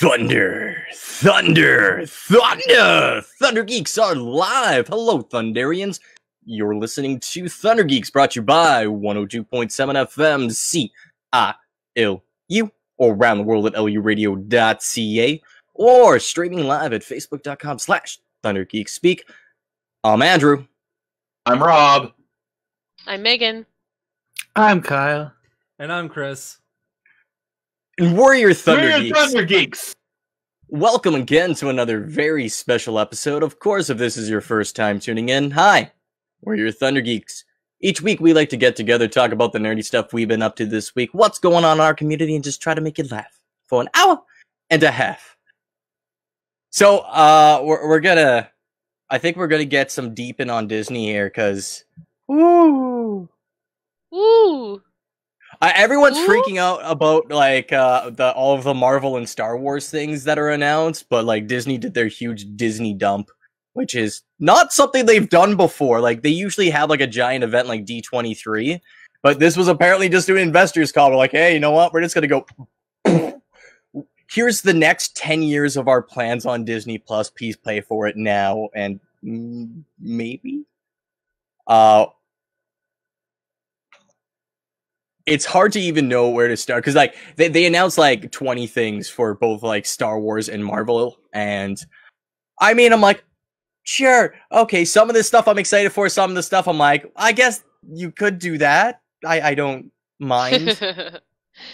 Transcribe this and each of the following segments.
Thunder, thunder, thunder! Thunder Geeks are live! Hello, Thunderians! You're listening to Thunder Geeks, brought to you by 102.7 FM CILU, or around the world at luradio.ca, or streaming live at facebook.com slash thundergeekspeak. I'm Andrew. I'm Rob. I'm Megan. I'm Kyle. And I'm Chris. And Warrior Thunder We're Geeks. Thunder Geeks. Welcome again to another very special episode. Of course, if this is your first time tuning in, hi, we're your Thunder Geeks. Each week, we like to get together, talk about the nerdy stuff we've been up to this week, what's going on in our community, and just try to make you laugh for an hour and a half. So, uh, we're, we're gonna, I think we're gonna get some deep in on Disney here, because, woo, Woo! Uh, everyone's Ooh. freaking out about like uh the all of the Marvel and Star Wars things that are announced, but like Disney did their huge Disney dump, which is not something they've done before. Like they usually have like a giant event like D23, but this was apparently just an investors call. We're like, hey, you know what? We're just gonna go. Here's the next 10 years of our plans on Disney Plus. Please pay for it now and maybe. Uh, it's hard to even know where to start because like they, they announced like 20 things for both like star wars and marvel and i mean i'm like sure okay some of this stuff i'm excited for some of the stuff i'm like i guess you could do that i i don't mind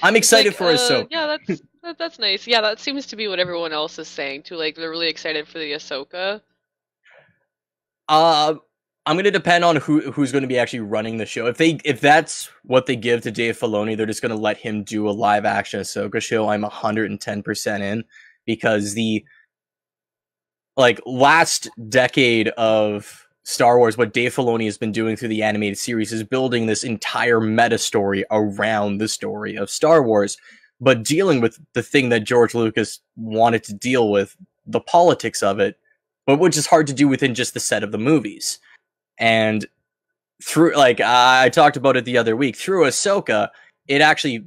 i'm excited Like, for uh, Ahsoka. Yeah, that's that, that's nice. Yeah, that seems to be what everyone else is saying too. Like they're really excited for the Ahsoka. Uh, I'm gonna depend on who who's going to be actually running the show. If they if that's what they give to Dave Filoni, they're just going to let him do a live action Ahsoka show. I'm 110 percent in because the like last decade of Star Wars, what Dave Filoni has been doing through the animated series is building this entire meta story around the story of Star Wars, but dealing with the thing that George Lucas wanted to deal with, the politics of it, but which is hard to do within just the set of the movies. And through, like I talked about it the other week, through Ahsoka, it actually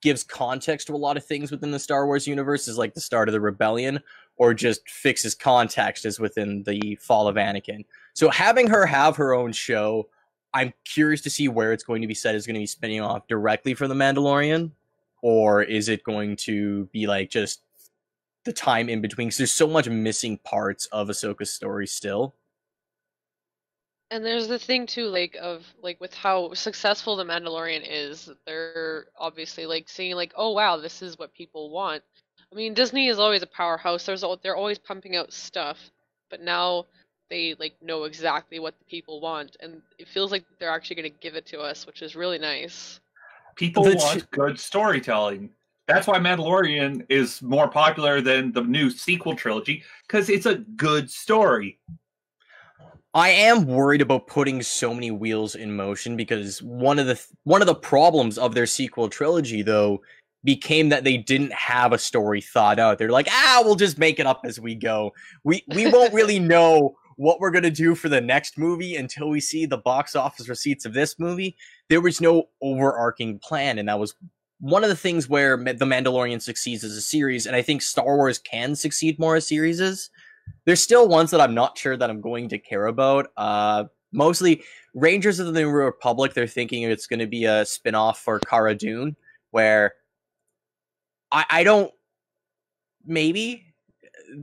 gives context to a lot of things within the Star Wars universe, is like the start of the rebellion, or just fixes context as within the fall of Anakin. So having her have her own show, I'm curious to see where it's going to be set. Is going to be spinning off directly from the Mandalorian, or is it going to be like just the time in between? Because there's so much missing parts of Ahsoka's story still. And there's the thing too, like of like with how successful the Mandalorian is, they're obviously like seeing like, oh wow, this is what people want. I mean, Disney is always a powerhouse. There's al- they're always pumping out stuff, but now they like know exactly what the people want, and it feels like they're actually going to give it to us, which is really nice. People The want ch- good storytelling. That's why Mandalorian is more popular than the new sequel trilogy because it's a good story. I am worried about putting so many wheels in motion because one of the th- one of the problems of their sequel trilogy though became that they didn't have a story thought out. They're like, "Ah, we'll just make it up as we go. We we won't really know what we're going to do for the next movie until we see the box office receipts of this movie." There was no overarching plan and that was one of the things where The Mandalorian succeeds as a series and I think Star Wars can succeed more as series is there's still ones that I'm not sure that I'm going to care about. Uh, mostly Rangers of the New Republic. They're thinking it's going to be a spin-off for Cara Dune, where I, I don't maybe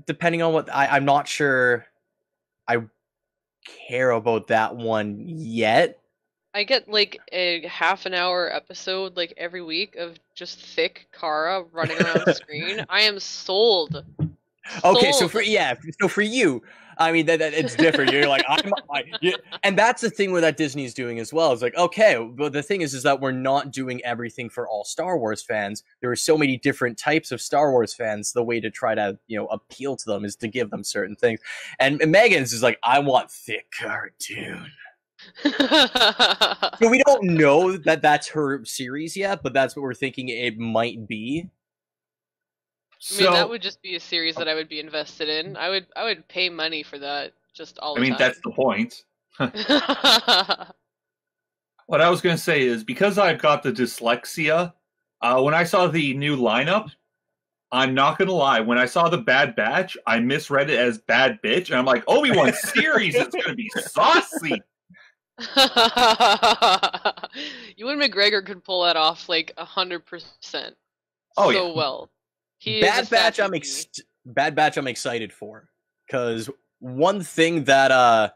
depending on what I, I'm not sure I care about that one yet. I get like a half an hour episode like every week of just thick Cara running around the screen. I am sold. Okay, so for yeah, so for you, I mean that, that it's different. You're like I'm, I, you, and that's the thing with that Disney's doing as well. It's like okay, but the thing is, is that we're not doing everything for all Star Wars fans. There are so many different types of Star Wars fans. The way to try to you know appeal to them is to give them certain things. And, and Megan's is like, I want thick cartoon. So we don't know that that's her series yet, but that's what we're thinking it might be. I mean, that would just be a series that I would be invested in. I would, I would pay money for that just all I mean that's the point. What I was going to say is because I've got the dyslexia, uh, when I saw the new lineup, I'm not gonna lie. When I saw the Bad Batch, I misread it as Bad Bitch, and I'm like, Obi Wan series is gonna be saucy. Ewan McGregor could pull that off like a hundred percent. Oh, so yeah. well. He Bad Batch, I'm ex- Bad Batch. I'm excited for because one thing that uh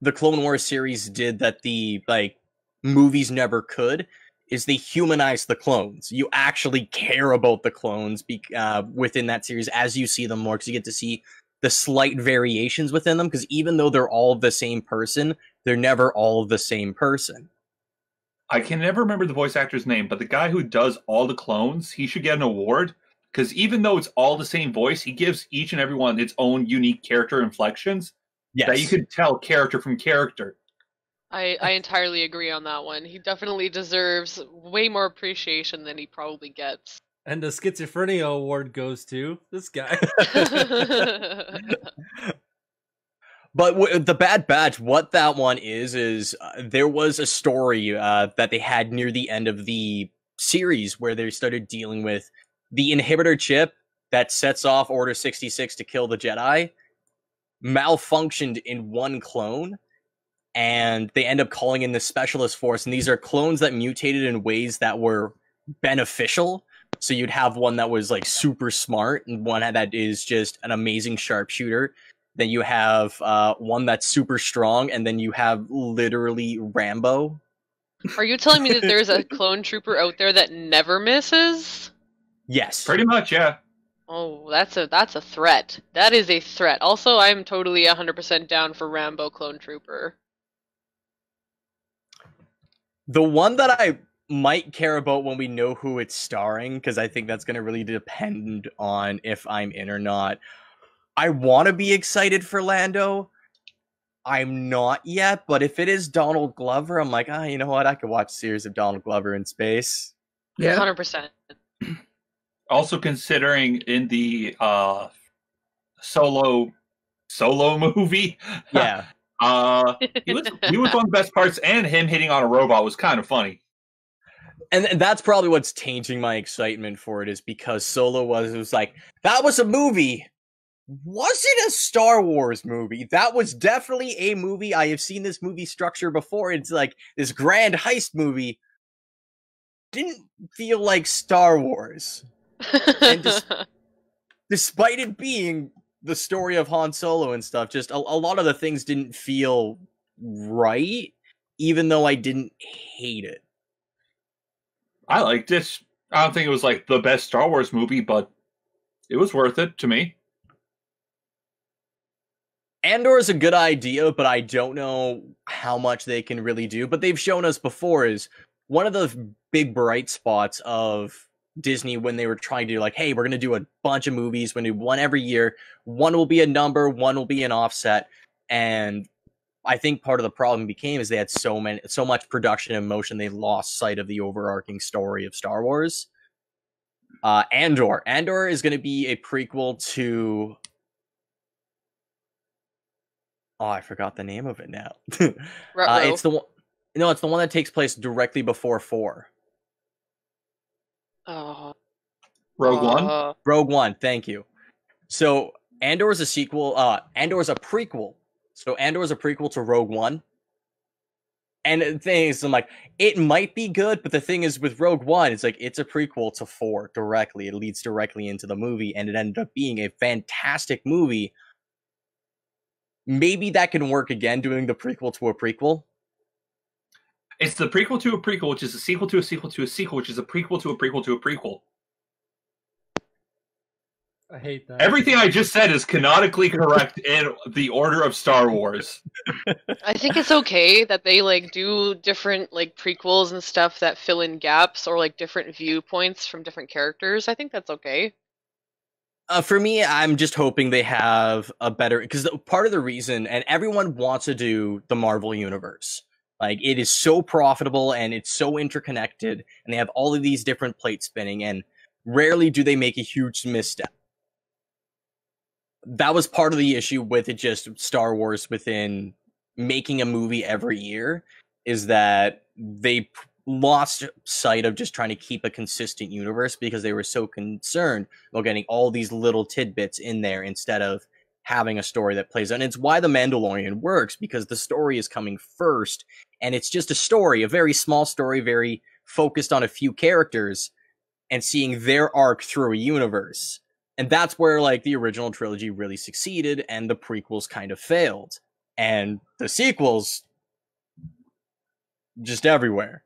the Clone Wars series did that the like movies never could is they humanize the clones. You actually care about the clones be- uh, within that series as you see them more because you get to see the slight variations within them. Because even though they're all the same person, they're never all the same person. I can never remember the voice actor's name, but the guy who does all the clones, he should get an award because even though it's all the same voice, he gives each and every one its own unique character inflections Yes, that you can tell character from character. I, I entirely agree on that one. He definitely deserves way more appreciation than he probably gets. And the schizophrenia award goes to this guy. But w- the Bad Batch, what that one is, is uh, there was a story uh, that they had near the end of the series where they started dealing with the inhibitor chip that sets off Order 66 to kill the Jedi malfunctioned in one clone. And they end up calling in the specialist force. And these are clones that mutated in ways that were beneficial. So you'd have one that was like super smart and one that is just an amazing sharpshooter then you have uh, one that's super strong, and then you have literally Rambo. Are you telling me that there's a clone trooper out there that never misses? Yes, Pretty much, yeah. Oh, that's a that's a threat. That is a threat. Also, I'm totally 100% down for Rambo clone trooper. the one that I might care about when we know who it's starring, because I think that's going to really depend on if I'm in or not. I want to be excited for Lando. I'm not yet, but if it is Donald Glover, I'm like, ah, you know what? I could watch a series of Donald Glover in space. Yeah. 100%. Also considering in the uh solo solo movie, Yeah. uh he was he was one of the best parts, and him hitting on a robot was kind of funny. and and that's probably what's tainting my excitement for it is because Solo was it was like that was a movie. Was it a Star Wars movie? That was definitely a movie. I have seen this movie structure before. It's like this grand heist movie. Didn't feel like Star Wars, And just- despite it being the story of Han Solo and stuff. Just a, a lot of the things didn't feel right, even though I didn't hate it. I liked it. I don't think it was like the best Star Wars movie, but it was worth it to me. Andor is a good idea, but I don't know how much they can really do. But they've shown us before is one of the big bright spots of Disney when they were trying to do like, hey, we're gonna do a bunch of movies, we're gonna do one every year. One will be a number, one will be an offset. And I think part of the problem became is they had so many so much production and motion they lost sight of the overarching story of Star Wars. Uh Andor. Andor is gonna be a prequel to Oh, I forgot the name of it now. uh, it's the one. No, it's the one that takes place directly before four. Oh. Rogue One. Uh, Rogue One. Thank you. So Andor is a sequel. Uh, Andor is a prequel. So Andor is a prequel to Rogue One. And the thing is, I'm like, it might be good, but the thing is, with Rogue One, it's like it's a prequel to four directly. It leads directly into the movie, and it ended up being a fantastic movie. Maybe that can work again, doing the prequel to a prequel. It's the prequel to a prequel, which is a sequel to a sequel to a sequel, which is a prequel to a prequel to a prequel. I hate that. Everything I just said is canonically correct in the order of Star Wars. I think it's okay that they like do different like prequels and stuff that fill in gaps or like different viewpoints from different characters. I think that's okay. Uh, for me, I'm just hoping they have a better because part of the reason, and everyone wants to do the Marvel universe. Like it is so profitable and it's so interconnected, and they have all of these different plates spinning, and rarely do they make a huge misstep. That was part of the issue with it. Just Star Wars within making a movie every year is that they lost sight of just trying to keep a consistent universe because they were so concerned about getting all these little tidbits in there instead of having a story that plays out. And it's why The Mandalorian works because the story is coming first and it's just a story, a very small story, very focused on a few characters and seeing their arc through a universe. And that's where like the original trilogy really succeeded and the prequels kind of failed. And the sequels just everywhere.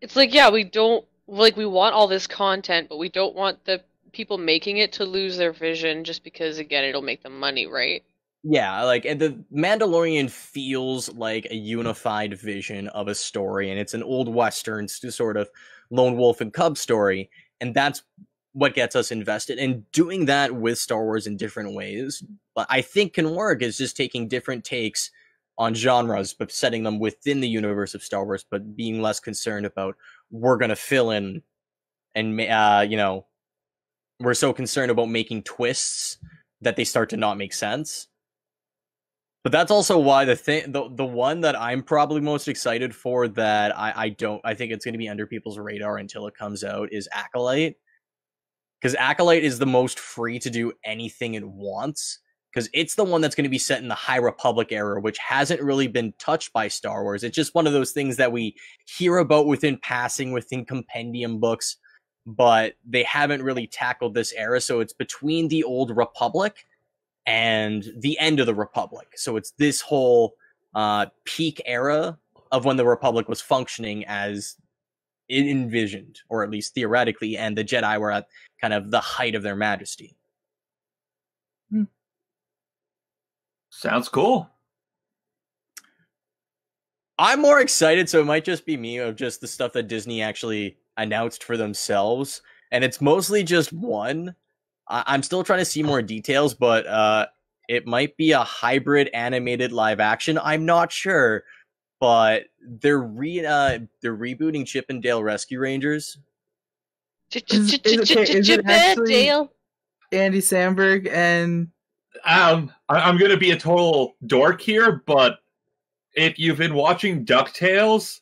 It's like, yeah, we don't like we want all this content, but we don't want the people making it to lose their vision just because again it'll make them money, right? Yeah, like the Mandalorian feels like a unified vision of a story, and it's an old western sort of lone wolf and cub story, and that's what gets us invested. And doing that with Star Wars in different ways, but I think can work is just taking different takes on genres, but setting them within the universe of Star Wars, but being less concerned about we're gonna fill in and uh, you know we're so concerned about making twists that they start to not make sense. But that's also why the thing, the the one that I'm probably most excited for that I I don't I think it's going to be under people's radar until it comes out is Acolyte, because Acolyte is the most free to do anything it wants. Because it's the one that's going to be set in the High Republic era, which hasn't really been touched by Star Wars. It's just one of those things that we hear about within passing, within compendium books, but they haven't really tackled this era. So it's between the Old Republic and the end of the Republic. So it's this whole uh, peak era of when the Republic was functioning as it envisioned, or at least theoretically, and the Jedi were at kind of the height of their majesty. Sounds cool. I'm more excited, so it might just be me of just the stuff that Disney actually announced for themselves, and it's mostly just one. I- I'm still trying to see more details, but uh, it might be a hybrid animated live action. I'm not sure, but they're re uh, they're rebooting Chip and Dale Rescue Rangers. Is- is it- okay, is it actually- Dale. Andy Samberg and Um, I- I'm gonna be a total dork here, but if you've been watching Ducktales,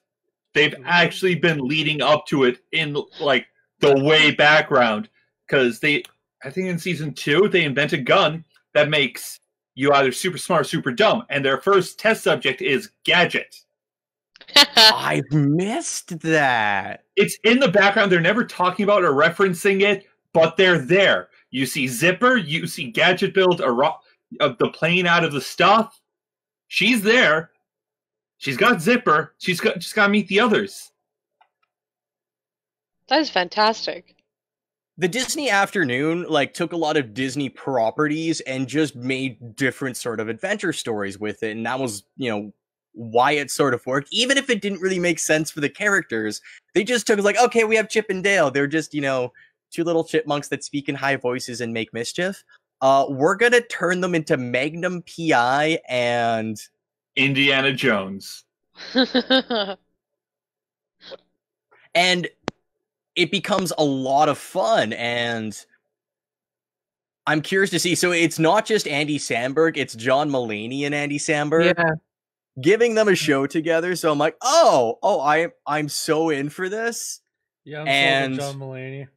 they've actually been leading up to it in like the way background because they, I think in season two, they invent a gun that makes you either super smart, or super dumb, and their first test subject is Gadget. I've missed that. It's in the background. They're never talking about or referencing it, but they're there. You see Zipper, you see Gadget build a ro- uh, the plane out of the stuff. She's there. She's got Zipper. She's got just got to meet the others. that is fantastic. The Disney afternoon like took a lot of Disney properties and just made different sort of adventure stories with it and that was you know why it sort of worked. Even if it didn't really make sense for the characters they just took like okay we have Chip and Dale. They're just you know two little chipmunks that speak in high voices and make mischief. Uh we're going to turn them into Magnum PI and Indiana Jones. and it becomes a lot of fun and i'm curious to see so it's not just andy samberg it's john mulaney and andy samberg yeah, giving them a mm-hmm. show together so i'm like oh oh i i'm so in for this Yeah, I'm And- John Mulaney.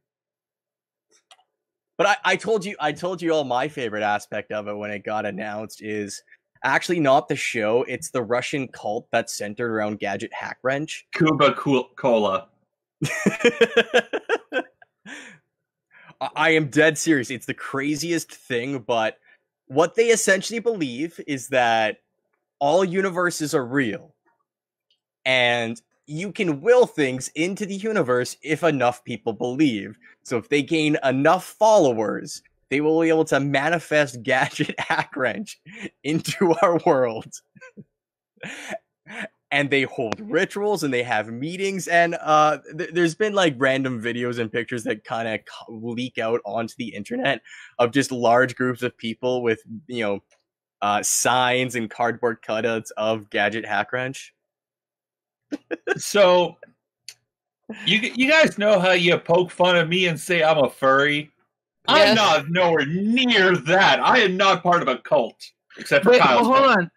but I, I told you i told you all my favorite aspect of it when it got announced is actually not the show it's the russian cult that's centered around gadget hack wrench Cuba Cool- Cola. I- am dead serious. It's the craziest thing, but what they essentially believe is that all universes are real. And you can will things into the universe if enough people believe. So if they gain enough followers, they will be able to manifest Gadget Hack Wrench into our world. And they hold rituals and they have meetings and uh th- there's been like random videos and pictures that kind of leak out onto the internet of just large groups of people with you know uh signs and cardboard cutouts of gadget hack wrench So, you you guys know how you poke fun at me and say I'm a furry? I'm not nowhere near that. I am not part of a cult, except for wait, Kyle's. well, hold cult. on.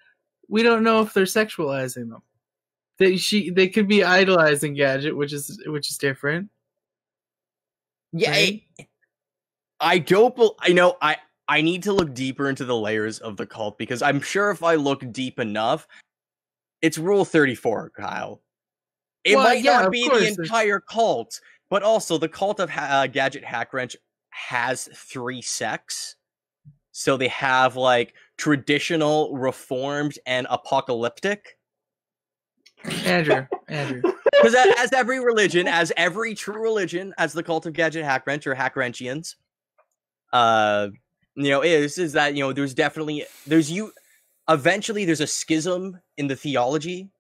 We don't know if they're sexualizing them. They she they could be idolizing Gadget, which is which is different. Yeah, Right? I, I don't. I know. I I need to look deeper into the layers of the cult because I'm sure if I look deep enough, it's Rule Thirty Four, Kyle. It Well, might yeah, not be course, the entire cult, but also the cult of uh, Gadget Hack Wrench has three sects. So they have like traditional, reformed, and apocalyptic. Andrew, Andrew. Because as every religion, as every true religion, as the cult of Gadget Hack Wrench or Hack Wrenchians, uh, you know, is is that you know there's definitely there's you eventually there's a schism in the theology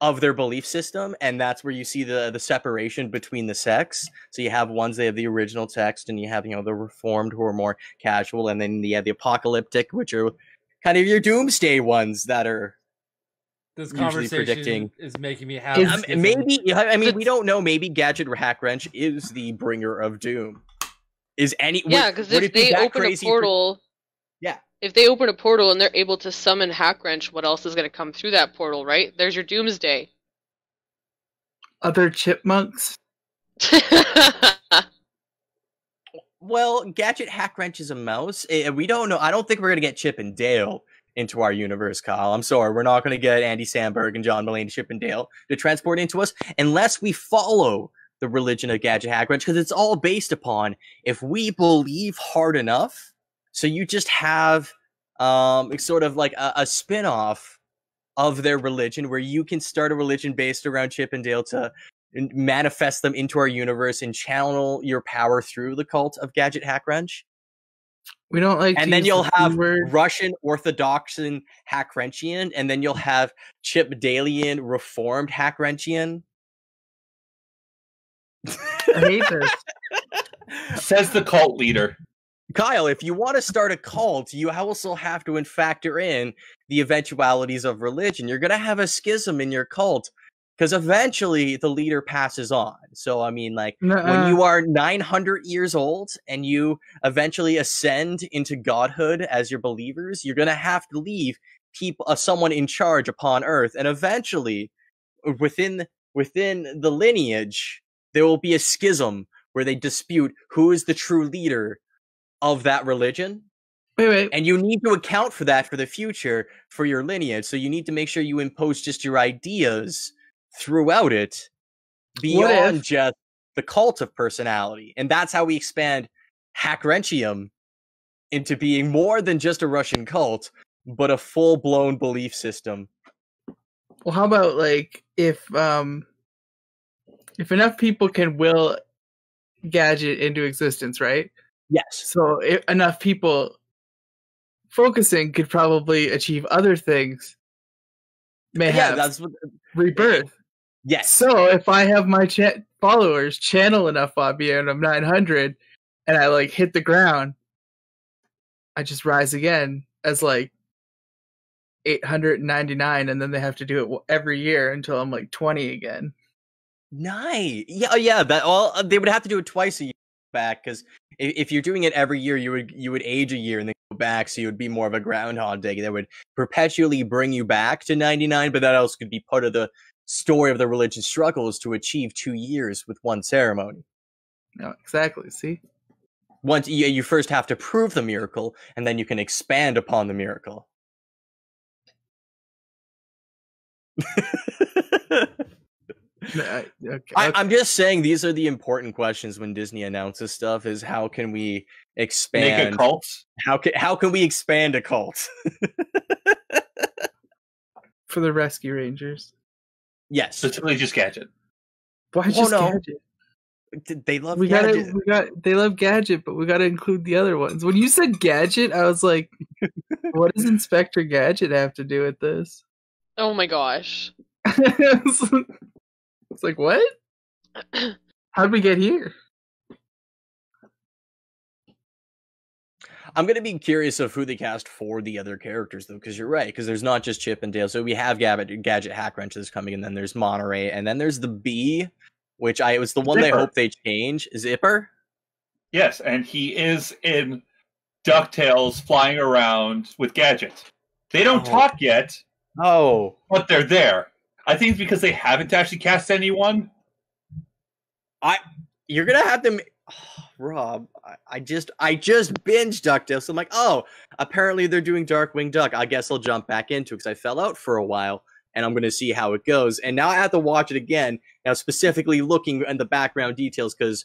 of their belief system, and that's where you see the the separation between the sects. So you have ones that have the original text, and you have you know the reformed who are more casual, and then you have the apocalyptic, which are kind of your doomsday ones that are This Usually conversation predicting- is making me happy. Is- Um, maybe I mean we don't know. Maybe Gadget or Hack Wrench is the bringer of doom. Is any Yeah, because if it be they open a crazy for- portal, Yeah. If they open a portal and they're able to summon Hackwrench, what else is going to come through that portal? Right? There's your Doomsday. Other chipmunks. well, Gadget Hack Wrench is a mouse. Eh, we don't know. I don't think we're gonna get Chip and Dale into our universe, Kyle. I'm sorry, we're not gonna get Andy Samberg and John Mulaney, Chip and Dale to transport into us unless we follow the religion of Gadget Hack because it's all based upon if we believe hard enough. So you just have um it's sort of like a, a spin-off of their religion where you can start a religion based around Chip and Dale to manifest them into our universe and channel your power through the cult of Gadget Hack Wrench. We don't like. And then you'll the have B-word. Russian Orthodoxan Hack Wrenchian, and then you'll have Chip Dalian Reformed Hack Wrenchian. I hate this. Says the cult leader. Kyle, if you want to start a cult, you also have to in factor in the eventualities of religion. You're going to have a schism in your cult because eventually the leader passes on. So, I mean, like, when Nuh-uh. you are 900 years old and you eventually ascend into godhood as your believers, you're going to have to leave people, uh, someone in charge upon earth. And eventually, uh, within within the lineage, there will be a schism where they dispute who is the true leader of that religion wait, wait. and you need to account for that for the future for your lineage so you need to make sure you impose just your ideas throughout it beyond if- just the cult of personality and that's how we expand hackrentium into being more than just a russian cult but a full-blown belief system Well, how about like if um if enough people can will gadget into existence, right? yes So enough people focusing could probably achieve other things. May yeah have that's what rebirth. Yes So if I have my cha- followers channel enough on me and I'm 900 and I like hit the ground, I just rise again as like 899 and then they have to do it every year until I'm like 20 again. Nice. Yeah, oh, yeah. That all uh, they would have to do it twice a year back because if, if you're doing it every year, you would you would age a year and then go back, so you would be more of a groundhog day that would perpetually bring you back to 99. But that also could be part of the story of the religious struggles to achieve two years with one ceremony. No, exactly. See? Once you, you first have to prove the miracle, and then you can expand upon the miracle. I- okay, I, okay. I'm just saying these are the important questions when Disney announces stuff: is how can we Make expand a cult. How can how can we expand a cult? For the Rescue Rangers. Yes, Specifically just gadget. Why Oh, just no. Gadget? D- they love We gotta, we got, they love Gadget, but we gotta include the other ones. When you said Gadget, I was like, what does Inspector Gadget have to do with this? oh my gosh. it's like, what? How'd we get here? I'm gonna be curious of who they cast for the other characters though, because you're right. Because there's not just Chip and Dale. So we have Gadget, Gadget Hack Wrench that's coming, and then there's Monterey, and then there's the Bee, which I was the one they hope they change. Zipper. Yes, and he is in DuckTales flying around with gadget. They don't Oh. talk yet, Oh, but they're there. I think it's because they haven't actually cast anyone. I you're gonna have to, ma- Rob. I, I just, I just binged DuckTales. So I'm like, oh, apparently they're doing Darkwing Duck. I guess I'll jump back into it because I fell out for a while, and I'm gonna see how it goes. And now I have to watch it again. Now, specifically looking in the background details because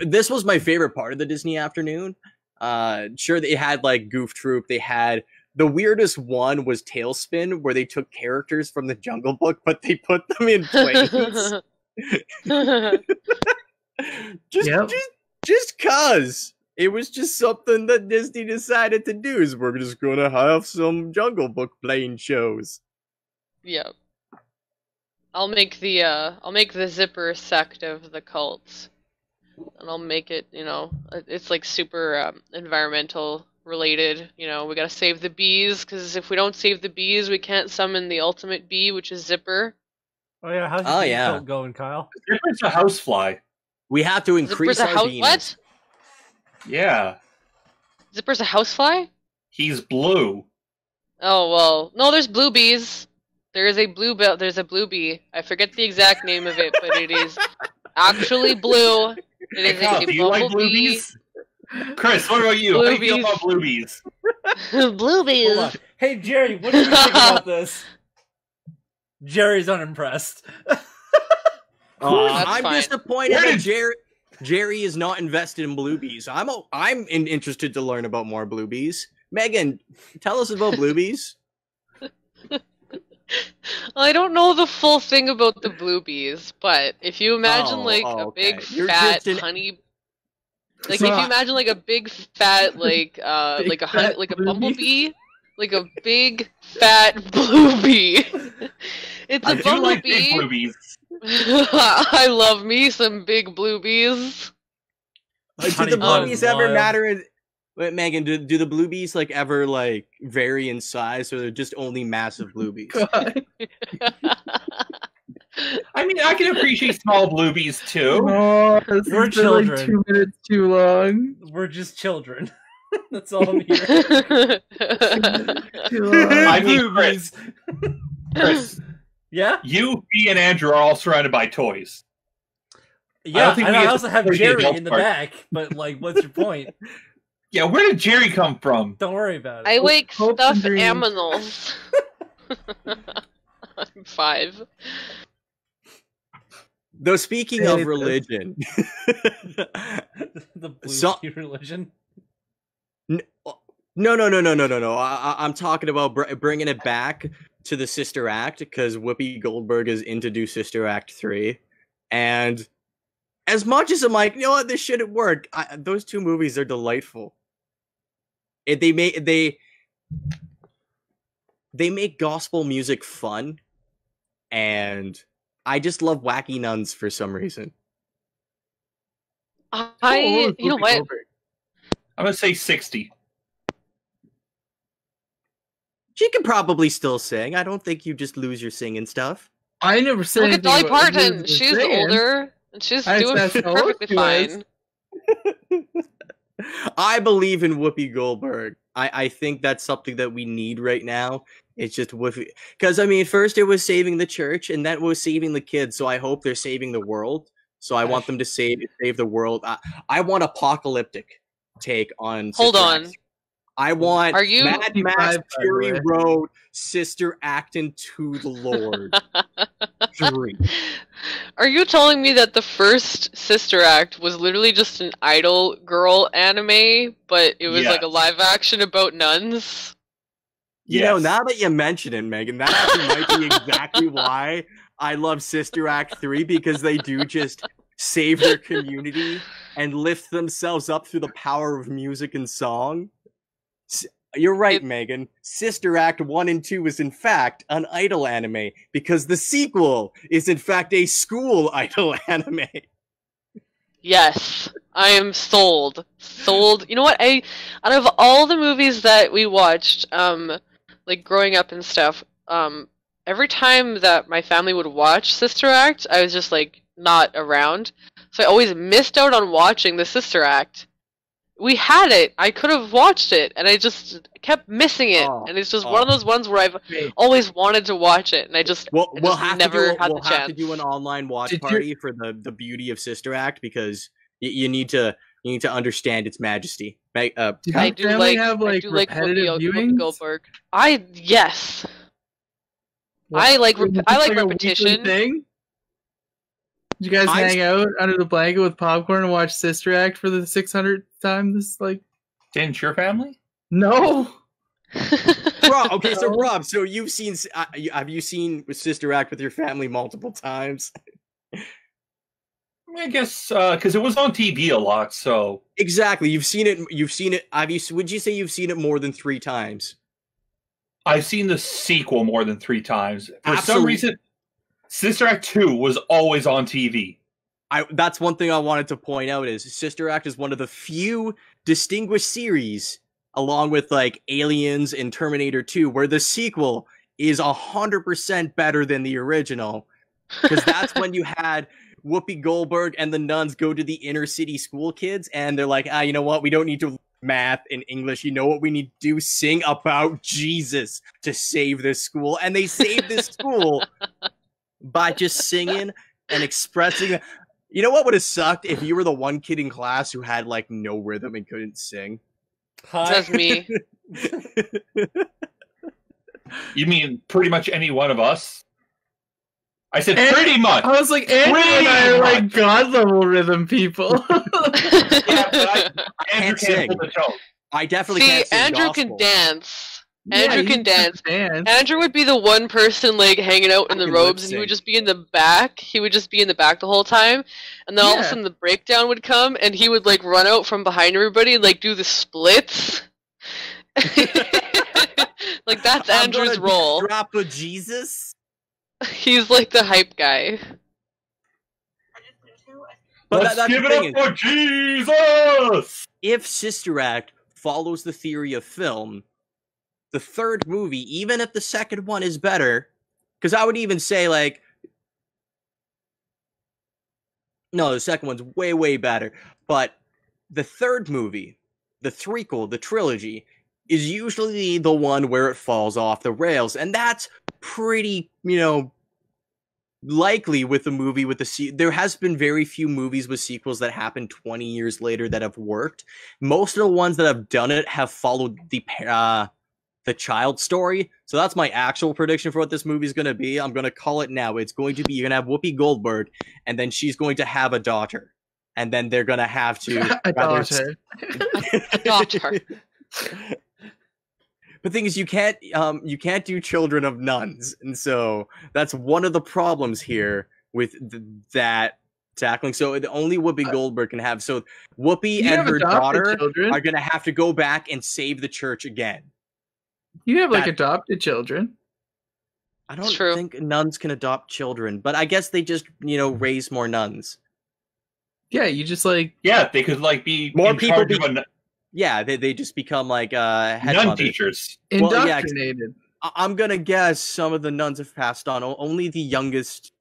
this was my favorite part of the Disney afternoon. Uh, sure, they had like Goof Troop. They had the weirdest one was TaleSpin, where they took characters from the Jungle Book, but they put them in planes. just, Yep. just, just cause it was just something that Disney decided to do. Is we're just gonna have some Jungle Book plane shows. Yep. I'll make the uh I'll make the zipper sect of the cults. And I'll make it, you know, uh, it's like super um, environmental related, you know, we got to save the bees cuz if we don't save the bees, we can't summon the ultimate bee, which is Zipper. Oh yeah, how's your Oh, bee yeah. cult going, Kyle? Zipper's a housefly. We have to increase Zipper's a our house Venus. what? Yeah, Zipper's a housefly? he's blue. Oh, well, no, there's blue bees. There is a blue bell. There's a blue bee. I forget the exact name of it, but it is actually blue. It Hey, Kyle, a do you like bumblebee. bluebees? Chris, what about you? How do you feel about blue bees. Hold on. Hey Jerry, what do you think about this? Jerry's unimpressed. Uh, I'm fine. disappointed that Jerry Jerry is not invested in bluebees. I'm a, I'm in, interested to learn about more bluebees. Megan, tell us about bluebees. I don't know the full thing about the blue bees, but if you imagine Oh, like oh, a okay. big You're fat an- honey, like So if you imagine like a big fat like uh Big like a honey, like a bumblebee, like a big fat blue bee. it's a I do like bumblebee. big bluebees. I love me some big blue bees. Do the bun bluebees ever wild. matter? In, wait, Megan, do, do the bluebees like ever like vary in size, or they're just only massive bluebees? God. I mean, I can appreciate small bluebees too. Oh, this We're has been like children. two minutes too long. We're just children. That's all I'm hearing. Too long. I think Chris, Chris, Yeah? you, me, and Andrew are all surrounded by toys. Yeah, I, think and we I also have Jerry in the part. back, but like, what's your point? Yeah, where did Jerry come from? Don't worry about it. I wake Hopes and stuffed aminals. I'm five. Though speaking Hey, of religion, the blue So- religion. No, no, no, no, no, no, no. I, I- I'm talking about br- bringing it back to the Sister Act because Whoopi Goldberg is into do Sister Act three, and as much as I'm like, you know what, this shouldn't work. I, those two movies are delightful. It, they make they they make gospel music fun, and I just love wacky nuns for some reason. I, is you know what? Goldberg? I'm gonna say sixty. She can probably still sing. I don't think you just lose your singing stuff. I never said Look at Dolly Parton. She's saying. older and she's I doing said how old perfectly fine. I believe in Whoopi Goldberg. I, I think that's something that we need right now. It's just Whoopi. Because, I mean, first it was saving the church, and that was saving the kids. So I hope they're saving the world. So I want them to save save the world. I, I want apocalyptic take on. Hold on. Act. I want Are you- Mad Max 55, by the Fury. Road Sister Acting to the Lord three. Are you telling me that the first Sister Act was literally just an idol girl anime, but it was like a live action about nuns? You know, now that you mention it, Megan, that actually might be exactly why I love Sister Act 3 because they do just save their community and lift themselves up through the power of music and song. You're right, It- Megan. Sister Act 1 and 2 is in fact an idol anime because the sequel is in fact a school idol anime. Yes, I am sold. Sold. You know what? I out of all the movies that we watched, um, like growing up and stuff, um, every time that my family would watch Sister Act, I was just like not around, so I always missed out on watching the Sister Act. We had it. I could have watched it, and I just kept missing it. Oh, and it's just oh. one of those ones where I've Wait, always wanted to watch it, and I just We'll, I we'll have never to do, had we'll the have to do an online watch Did you- party for the the beauty of Sister Act because you, you need to you need to understand its majesty. Meg- uh, Did I do family like have I like do repetitive Whoopi, Whoopi viewings? Goldberg. I yes. What- I like was rep- I just like repetition. Thing? Did you guys I- hang out under the blanket with popcorn and watch Sister Act for the 600th time? This like Didn't your family? no. Rob, okay, so Rob, so you've seen uh, have you seen Sister Act with your family multiple times? I guess because it was on TV a lot. So Exactly. You've seen it. You've seen it. Have you? Would you say you've seen it more than three times? I've seen the sequel more than three times. For some reason, Sister Act Two was always on TV. I. That's one thing I wanted to point out is Sister Act is one of the few distinguished series, along with like Aliens and Terminator Two, where the sequel is hundred percent better than the original. Because that's when you had Whoopi Goldberg and the nuns go to the inner city school kids, and they're like, ah, you know what? We don't need to math and English. You know what we need to do? Sing about Jesus to save this school, and they saved this school by just singing and expressing. You know what would have sucked if you were the one kid in class who had like no rhythm and couldn't sing. Hi. That's me. You mean pretty much any one of us? I said And- pretty much. I was like, Andrew and I are like god level rhythm people. Yeah, but I, Andrew can't can't sing. the. I definitely See, can't sing Andrew gospel. can dance. Yeah, Andrew you can dance. dance. Andrew would be the one person like hanging out in the can robes, and he would just be in the back. He would just be in the back the whole time, and then all of a sudden the breakdown would come, and he would like run out from behind everybody and like do the splits. like that's I'm Andrew's role. Drop a Jesus. He's like the hype guy. But Let's that- that's give it up for Jesus. if Sister Act follows the theory of film, the third movie, even if the second one is better, because I would even say like, no, the second one's way way better. But the third movie, the threequel, the trilogy, is usually the one where it falls off the rails, and that's pretty, you know. Likely with the movie with the se- there has been very few movies with sequels that happen 20 years later that have worked most of the ones that have done it have followed the uh, the child story. So that's my actual prediction for what this movie is going to be. I'm going to call it now. It's going to be you're going to have Whoopi Goldberg, and then she's going to have a daughter, and then they're going to have to a rather s- daughter. daughter. the thing is, you can't um you can't do children of nuns, and so that's one of the problems here with th- that tackling. So the only Whoopi Goldberg can have. So Whoopi and her daughter children. are going to have to go back and save the church again. You have like that- adopted children. I don't true. think nuns can adopt children, but I guess they just, you know, raise more nuns. Yeah, you just like Yeah, they could like be More in people charge be- of a nun- Yeah, they, they just become like uh head nun mothers. teachers. Well, indoctrinated. I- I'm gonna guess some of the nuns have passed on. Only the youngest.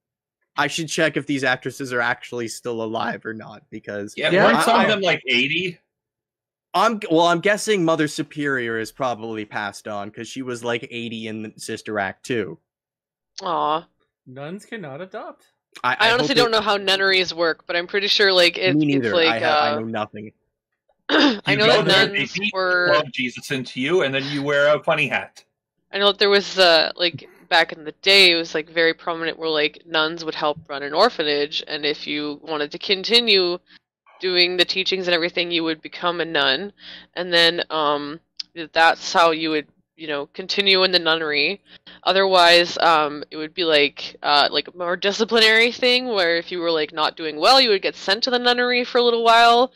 I should check if these actresses are actually still alive or not, because Yeah, Yeah, weren't some I- of them like eighty? I'm well. I'm guessing Mother Superior is probably passed on because she was like 80 in Sister Act too. Aw. Nuns cannot adopt. I, I honestly don't they- know how nunneries work, but I'm pretty sure like it, Me it's like I, ha- I uh, know nothing. I know that there, nuns beat were. love Jesus into you, and then you wear a funny hat. I know that there was uh like back in the day it was like very prominent where like nuns would help run an orphanage and if you wanted to continue doing the teachings and everything you would become a nun. And then um that's how you would you know continue in the nunnery. Otherwise um it would be like uh like a more disciplinary thing where if you were like not doing well you would get sent to the nunnery for a little while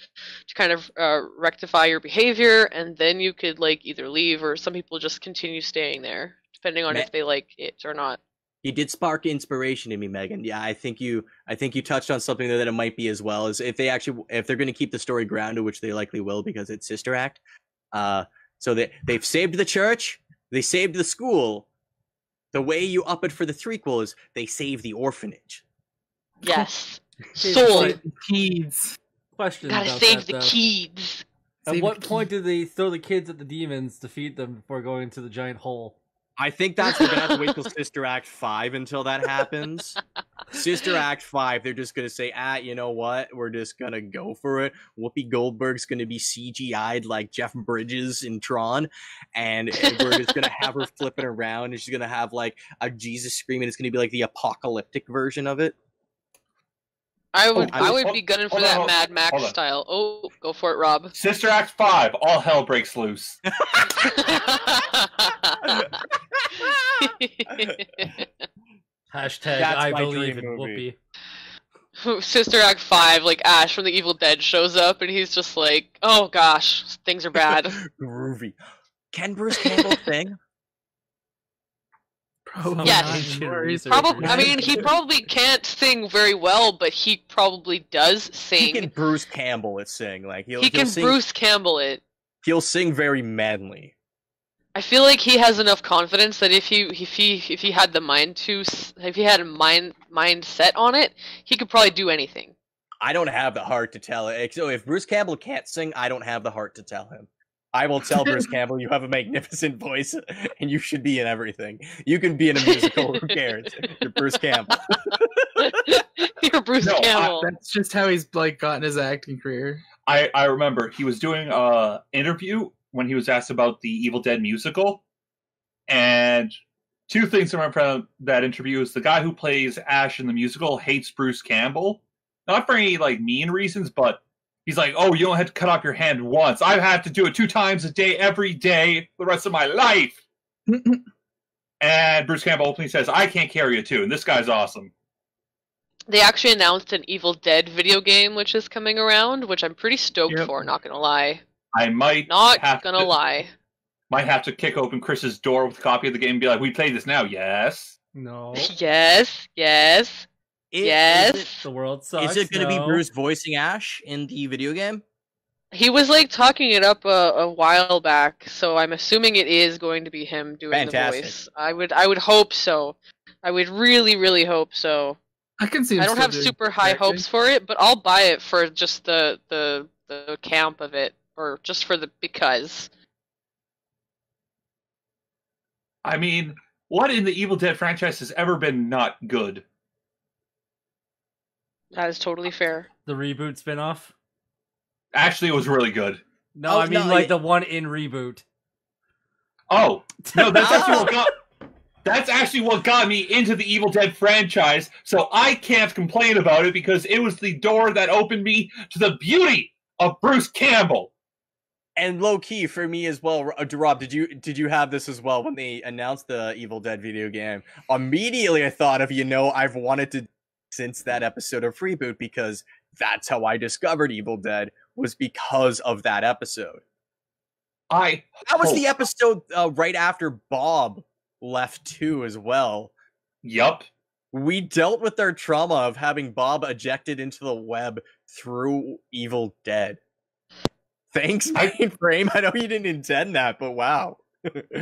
to kind of uh, rectify your behavior. And then you could like either leave or some people just continue staying there depending on Ma- if they like it or not You did spark inspiration in me, Megan. Yeah, I think you. I think you touched on something there that it might be as well as if they actually, if they're going to keep the story grounded, which they likely will because it's Sister Act. Uh, so they they've saved the church, they saved the school. The way you up it for the threequel is they save the orphanage. yes Okay, soul but- Kids. Question gotta about save that, the kids At Save what the point key. do they throw the kids at the demons to feed them before going to the giant hole? I think that's we're gonna have to wait till Sister Act five until that happens. Sister Act five, they're just gonna say, ah, you know what? We're just gonna go for it. Whoopi Goldberg's gonna be CGI'd like Jeff Bridges in Tron, and we're just gonna have her flipping around, and she's gonna have like a Jesus screaming. It's gonna be like the apocalyptic version of it. I would I I was- would be gunning for hold on, that hold- Mad Max style. Oh, go for it, Rob. Sister Act 5, all hell breaks loose. Hashtag That's I believe dream in movie. Whoopi. Sister Act 5, like Ash from The Evil Dead shows up and he's just like, oh gosh, things are bad. Groovy. Can Bruce Campbell sing? Probably Yes. not Ancient anymore. He's- research. Probably, I mean, he probably can't sing very well, but he probably does sing. He can sing. Bruce Campbell it sing like he'll, He he'll can sing. Bruce Campbell it. He'll sing very manly. I feel like he has enough confidence that if he if he if he had the mind to if he had a mind mindset on it, he could probably do anything. I don't have the heart to tell it. So if Bruce Campbell can't sing, I don't have the heart to tell him. I will tell Bruce Campbell you have a magnificent voice and you should be in everything. You can be in a musical. Who cares? You're Bruce Campbell. You're Bruce No, I- Campbell. That's just how he's like gotten his acting career. I, I remember he was doing a interview when he was asked about the Evil Dead musical, and two things I remember from that interview is the guy who plays Ash in the musical hates Bruce Campbell, not for any like mean reasons, but he's like, "Oh, you don't have to cut off your hand once. I have had to do it two times a day, every day, the rest of my life." and Bruce Campbell openly says, "I can't carry it too," and this guy's awesome. They actually announced an Evil Dead video game which is coming around, which I'm pretty stoked Yep. for, not gonna lie. I might Not have gonna to, lie. might have to kick open Chris's door with a copy of the game and be like, "We play this now, yes." No. Yes, yes, It- yes. Is it, The world sucks. is it going to be. Bruce voicing Ash in the video game? He was like talking it up a, a while back, so I'm assuming it is going to be him doing Fantastic. the voice. I would I would hope so. I would really really hope so. I can see. I don't have super high acting. hopes for it, but I'll buy it for just the the the camp of it or just for the because. I mean, what in the Evil Dead franchise has ever been not good? That is totally fair. the reboot spin-off? Actually, it was really good. No, Oh, I mean no, like it- the one in reboot. Oh no, that's actually Oh. what got. That's actually what got me into the Evil Dead franchise. So I can't complain about it because it was the door that opened me to the beauty of Bruce Campbell. And low key for me as well. uh, Rob, did you did you have this as well when they announced the Evil Dead video game? Immediately, I thought of you know I've wanted to since that episode of Reboot because that's how I discovered Evil Dead was because of that episode. I That was hope- the episode uh, right after Bob left too as well. Yup. We dealt with our trauma of having Bob ejected into the web through Evil Dead. Thanks, I- mainframe. I know you didn't intend that, but wow.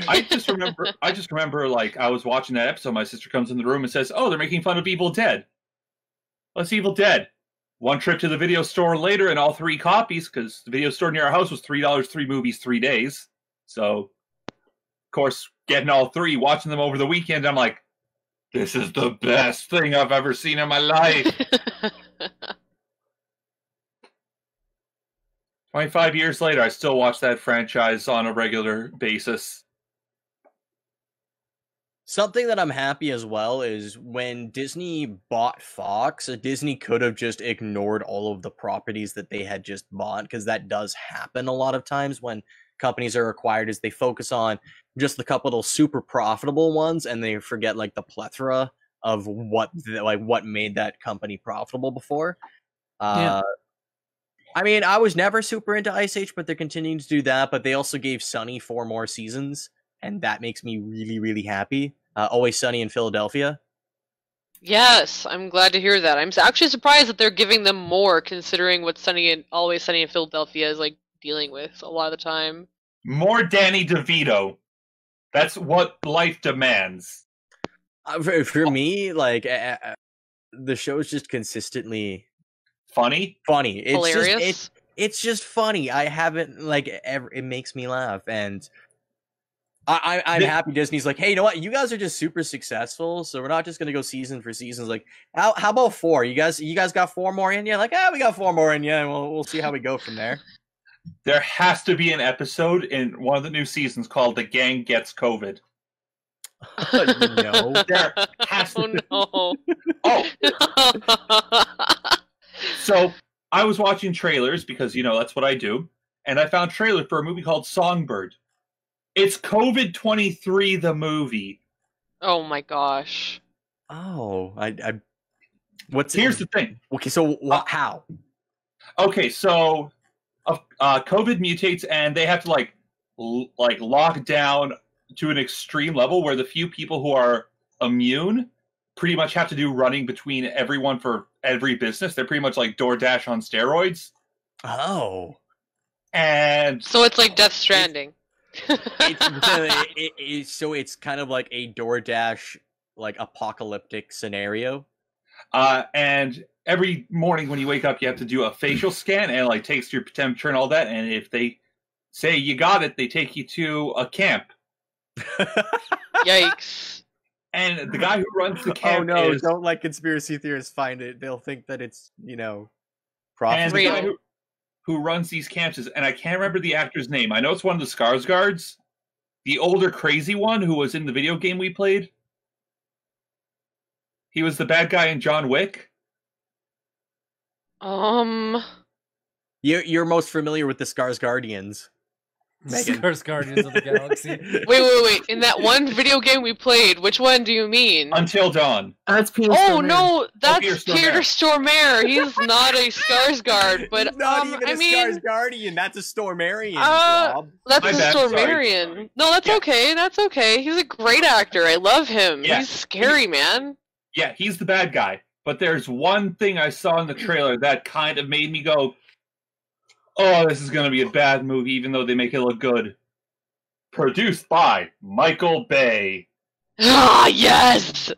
I just remember. I just remember like I was watching that episode. My sister comes in the room and says, "Oh, they're making fun of Evil Dead." What's Evil Dead? One trip to the video store later, and all three copies because the video store near our house was three dollars, three movies, three days. So, of course, getting all three, watching them over the weekend, I'm like, "This is the best thing I've ever seen in my life." Twenty-five years later, I still watch that franchise on a regular basis. Something that I'm happy as well is when Disney bought Fox, Disney could have just ignored all of the properties that they had just bought because that does happen a lot of times when companies are acquired is they focus on just the couple of super profitable ones and they forget like the plethora of what the, like what made that company profitable before. Uh Yeah. I mean, I was never super into Ice Age, but they're continuing to do that. But they also gave Sunny four more seasons, and that makes me really, really happy. Uh, Always Sunny in Philadelphia. yes, I'm glad to hear that. I'm actually surprised that they're giving them more, considering what Sunny and Always Sunny in Philadelphia is like dealing with a lot of the time. More Danny DeVito. That's what life demands. Uh, for, for me, like uh, the show's just consistently Funny. funny. It's Hilarious. just it's it's just funny. I haven't like ever. It makes me laugh, and I, I I'm The- happy Disney's like, hey, you know what? You guys are just super successful, so we're not just gonna go season for seasons. Like, how how about four? You guys you guys got four more in you? Like, ah, we got four more in you, and we'll we'll see how we go from there. There has to be an episode in one of the new seasons called "The Gang Gets COVID." no. There has to oh be. no. Oh, so I was watching trailers because you know that's what I do, and I found trailer for a movie called Songbird. It's COVID twenty three, the movie. oh my gosh. Oh, I I. What's Here's the thing. okay? So what? How? Okay, so uh, uh, COVID mutates, and they have to like l- like lock down to an extreme level where the few people who are immune pretty much have to do running between everyone for every business. They're pretty much like DoorDash on steroids, Oh, and So it's like Death Stranding. it's, it, it, it, so it's kind of like a DoorDash like apocalyptic scenario. uh, and every morning when you wake up, you have to do a facial scan and like takes your temperature and all that. And if they say you got it, they take you to a camp. Yikes. And the guy who runs the camp oh no! is Don't let conspiracy theorists find it. They'll think that it's you know and the guy who, who runs these camps is, and I can't remember the actor's name. I know it's one of the Skarsgårds, the older crazy one who was in the video game we played. He was the bad guy in John Wick. Um You're you're most familiar with the Scars Guardians. Megan. Scars Guardians of the Galaxy. wait, wait, wait. In that one video game we played, which one do you mean? Until Dawn. That's Peter Oh Stormare. no, that's Peter Peter Stormare. He's not a Skarsgård, but He's not um, even a I mean, Scars Guardian. That's a Stormarian. Uh, Rob. that's My a bad, sorry. Stormarian. No, that's Yeah. okay. That's okay. He's a great actor. I love him. Yeah. He's scary, man. Yeah, he's the bad guy. But there's one thing I saw in the trailer that kind of made me go, "Oh, this is going to be a bad movie," even though they make it look good. Produced by Michael Bay. Ah, yes.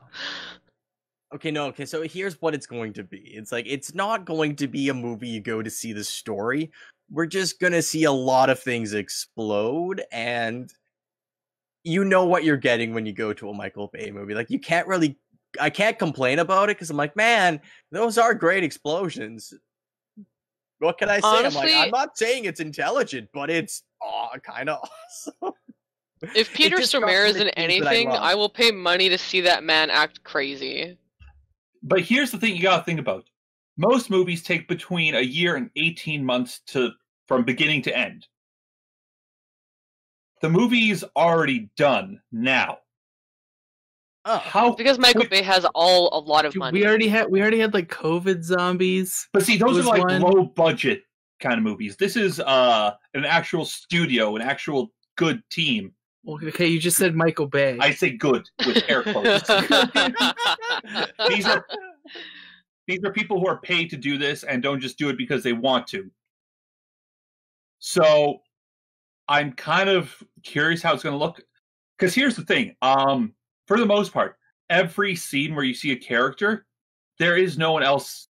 Okay, no, okay, so here's what it's going to be. It's like it's not going to be a movie you go to see the story. We're just gonna see a lot of things explode, and you know what you're getting when you go to a Michael Bay movie. Like you can't really I can't complain about it because I'm like, man, those are great explosions. What can I say? I'm like, I'm not saying it's intelligent, but it's oh, kind of awesome. If Peter just Stormare is some in things that I anything. I will pay money to see that man act crazy. But here's the thing you got to think about. Most movies take between a year and 18 months to from beginning to end. The movie's already done now. Oh, How Because Michael quick- Bay has all a lot of Dude, money. we already had we already had like COVID zombies. But see, those are like one- low budget kind of movies. This is uh an actual studio, an actual good team. Well, okay, you just said Michael Bay. I say good with air quotes. These are these are people who are paid to do this and don't just do it because they want to. So I'm kind of curious how it's going to look. Because here's the thing: um, for the most part, every scene where you see a character, there is no one else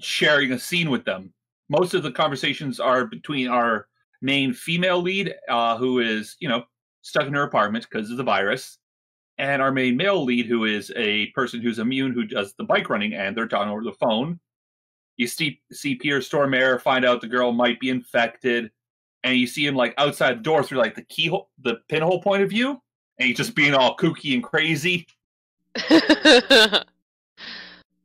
sharing a scene with them. Most of the conversations are between our main female lead, uh, who is you know stuck in her apartment because of the virus, and our main male lead, who is a person who's immune, who does the bike running, and they're talking over the phone. You see, see Peter Stormare find out the girl might be infected, and you see him like outside the door through like the keyhole, the pinhole point of view, and he's just being all kooky and crazy.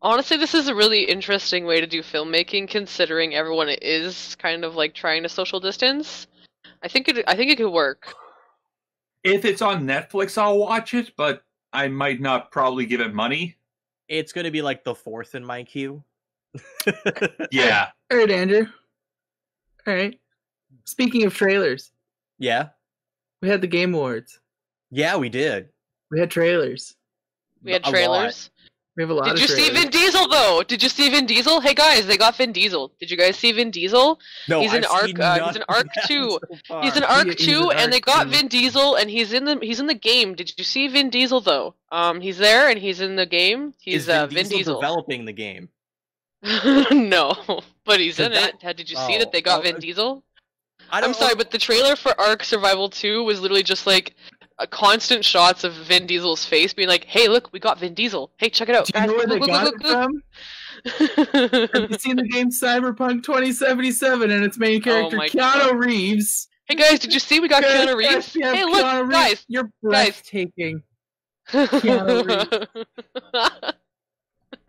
Honestly, this is a really interesting way to do filmmaking, considering everyone is kind of like trying to social distance. I think it. I think it could work. If it's on Netflix, I'll watch it, but I might not probably give it money. it's gonna be like the fourth in my queue. Yeah, All right, Andrew. All right. Speaking of trailers, yeah, we had the Game Awards. Yeah, we did. We had trailers. We had A lot. trailers. We have a lot Did of you see. Vin Diesel though? Did you see Vin Diesel? Hey guys, they got Vin Diesel. Did you guys see Vin Diesel? No, He's in I've Ark- seen uh, he's none in of Ark them 2. so He's in far. Ark He- he's Two, in and they got 2. Vin Diesel, and he's in the he's in the game. Did you see Vin Diesel though? Um, he's there, and he's in the game. Is He's uh, Vin Diesel Diesel. developing the game? no, but he's Did in that- it. How did you see Oh, that they got oh, Vin Diesel? I I'm don't sorry, but the trailer for Ark Survival 2 was literally just like a constant shots of Vin Diesel's face being like, "Hey, look, we got Vin Diesel. Hey, check it out." Do you know where guys, they look, got look, it look, from? look, Have you seen the game Cyberpunk 2077 and its main oh character Oh Keanu God. Reeves? hey guys, did you see we got Yes, Keanu Reeves? yes, hey, look, Keanu Reeves. guys. You're Guys. breathtaking. Keanu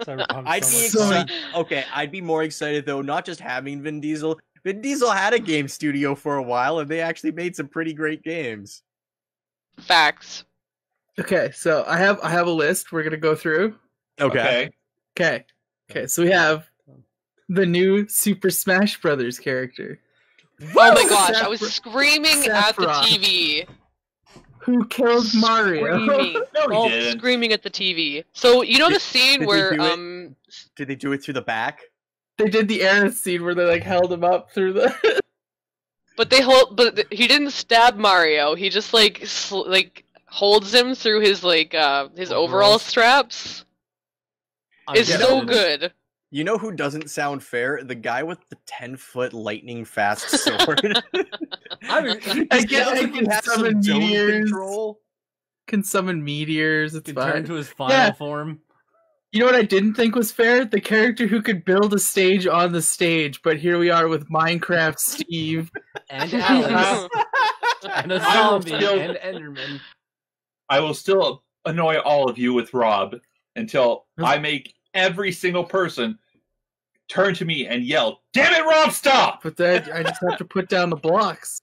Cyberpunk I'd be so So- excited. Okay, I'd be more excited though, not just having Vin Diesel. Vin Diesel had a game studio for a while, and they actually made some pretty great games. Facts. Okay, so I have I have a list we're gonna go through. Okay. Okay. Okay, so we have the new Super Smash Brothers character. Oh my gosh, I was Sephiroth. screaming at the TV. Who killed Mario? Screaming. No, he Oh, didn't. screaming at the TV. So you know the scene did they where it? um Did they do it through the back? they did the Aerith scene where they like held him up through the But they hold, but he didn't stab Mario. He just like sl- like holds him through his like uh his overall Overalls. straps. I It's so it. good. You know who doesn't sound fair? The guy with the ten foot lightning fast sword. I mean, I He I can summon meteors. control. Can summon meteors, it's can fine. turn to his final Yeah. form. You know what I didn't think was fair? The character who could build a stage on the stage, but here we are with Minecraft Steve. And Alex. and a I will zombie. still- And Enderman. I will still annoy all of you with Rob until I make every single person turn to me and yell, "Damn it, Rob, stop!" But then I just have to put down the blocks.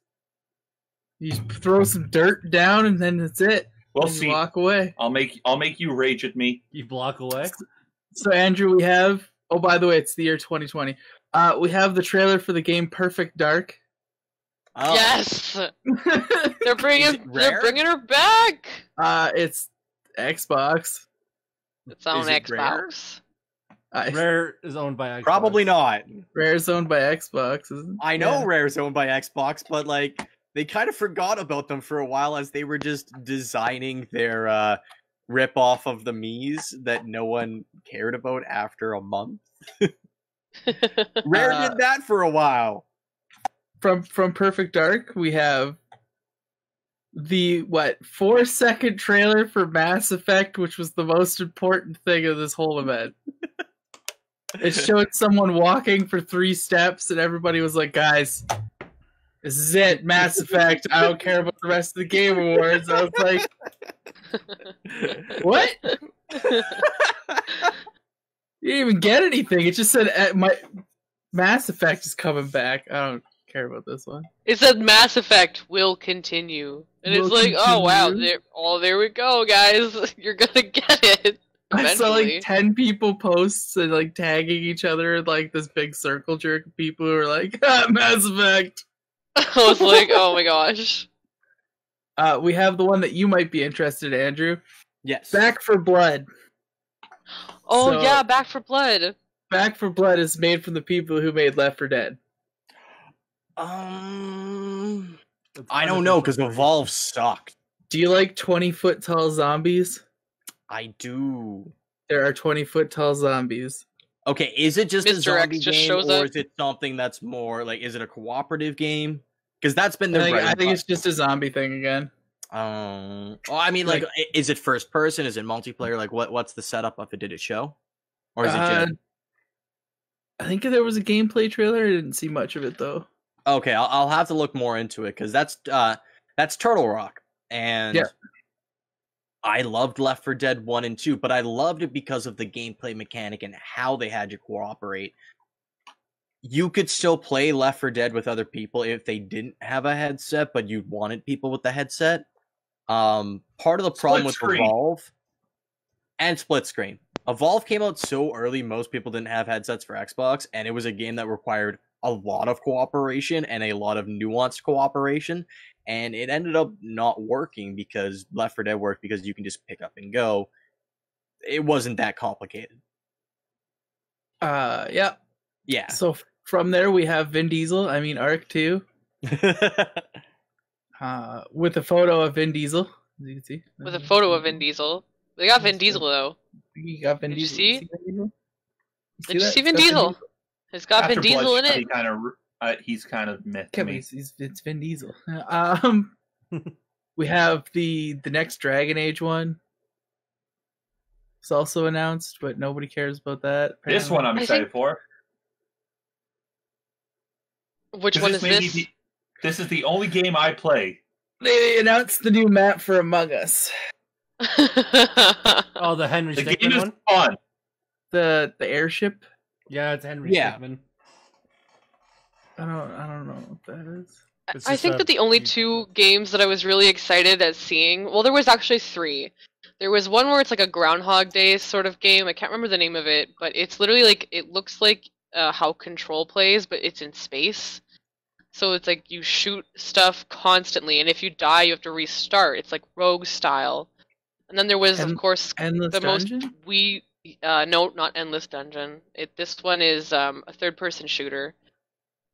You just throw some dirt down and then that's it. We'll and you see. walk away. I'll make I'll make you rage at me. You block away. So Andrew, we have oh by the way, it's the year 2020. Uh we have the trailer for the game Perfect Dark. Oh, Yes, they're bringing they're bringing her back. uh it's Xbox. It's on Is it rare? Xbox. Uh, Rare is owned by Xbox. Probably not. Rare is owned by Xbox. Isn't it? I know Yeah. is owned by Xbox, but like they kind of forgot about them for a while as they were just designing their uh rip off of the Mii's that no one cared about after a month. Rare Uh, did that for a while. from from Perfect Dark, we have the what four second trailer for Mass Effect, which was the most important thing of this whole event. it showed someone walking for three steps, and everybody was like, "Guys, this is it, Mass Effect. I don't care about the rest of the game awards." I was like, "What? You didn't even get anything. It just said uh, my Mass Effect is coming back. I don't care about this one." It said Mass Effect will continue, and it's Will like, oh wow, there, oh there we go, guys, you're gonna get it. I saw like ten people posts and like tagging each other in like this big circle jerk of people who are like ah, Mass Effect. I was like, oh my gosh. Uh, we have the one that you might be interested in, Andrew. Yes. Back 4 Blood. Oh So- yeah, Back 4 Blood. Back 4 Blood is made from the people who made Left 4 Dead. Um I don't know because unofficial. Evolve sucked. Do you like twenty foot tall zombies? I do. There are twenty foot tall zombies. Okay, is it just a Mr. X zombie just game, shows or up. is it something that's more like? Is it a cooperative game? Because that's been I their think, I think it's just a zombie thing again. Um, well, I mean, like, Like- is it first person? Is it multiplayer? Like, what what's the setup of it? Did it show, or is it Uh, just I think there was a gameplay trailer. I didn't see much of it though. okay? I'll, I'll have to look more into it because that's uh that's Turtle Rock, and Yeah. I loved Left 4 Dead one and two, but I loved it because of the gameplay mechanic and how they had you cooperate. You could still play Left 4 Dead with other people if they didn't have a headset, but you wanted people with the headset. Um, part of the problem with screen. Evolve and split screen. Evolve came out so early, most people didn't have headsets for Xbox, and it was a game that required a lot of cooperation and a lot of nuanced cooperation. And it ended up not working because Left 4 Dead worked because you can just pick up and go. It wasn't that complicated. Uh, yeah. Yeah. So f- from there we have Vin Diesel. I mean Ark Two. Uh, with a photo of Vin Diesel. As you can see. With a photo of Vin Diesel. They got Vin Diesel though. You got Vin Did you Diesel. see? Vin Diesel? Did you see Vin Diesel? It's got After Vin Diesel in it. He kind of, uh, he's kind of myth to me. he's, he's, it's Vin Diesel. Um, we have the the next Dragon Age one. It's also announced, but nobody cares about that. This one I'm excited think- for. Which 'cause one this is this? the- this is the only game I play. they announced the new map for Among Us. Oh, the Henry The Stickmin game is one. fun. The the airship. Yeah, it's Henry Yeah. Stickmin. I don't I don't know what that is. I think a- that the only two games that I was really excited at seeing, well, there was actually three. There was one where it's like a Groundhog Day sort of game. I can't remember the name of it, but it's literally like it looks like uh, how Control plays, but it's in space. So it's like you shoot stuff constantly, and if you die, you have to restart. It's like Rogue style. And then there was, of course, Endless the Dungeon. most we uh no not endless dungeon it this one is um a third person shooter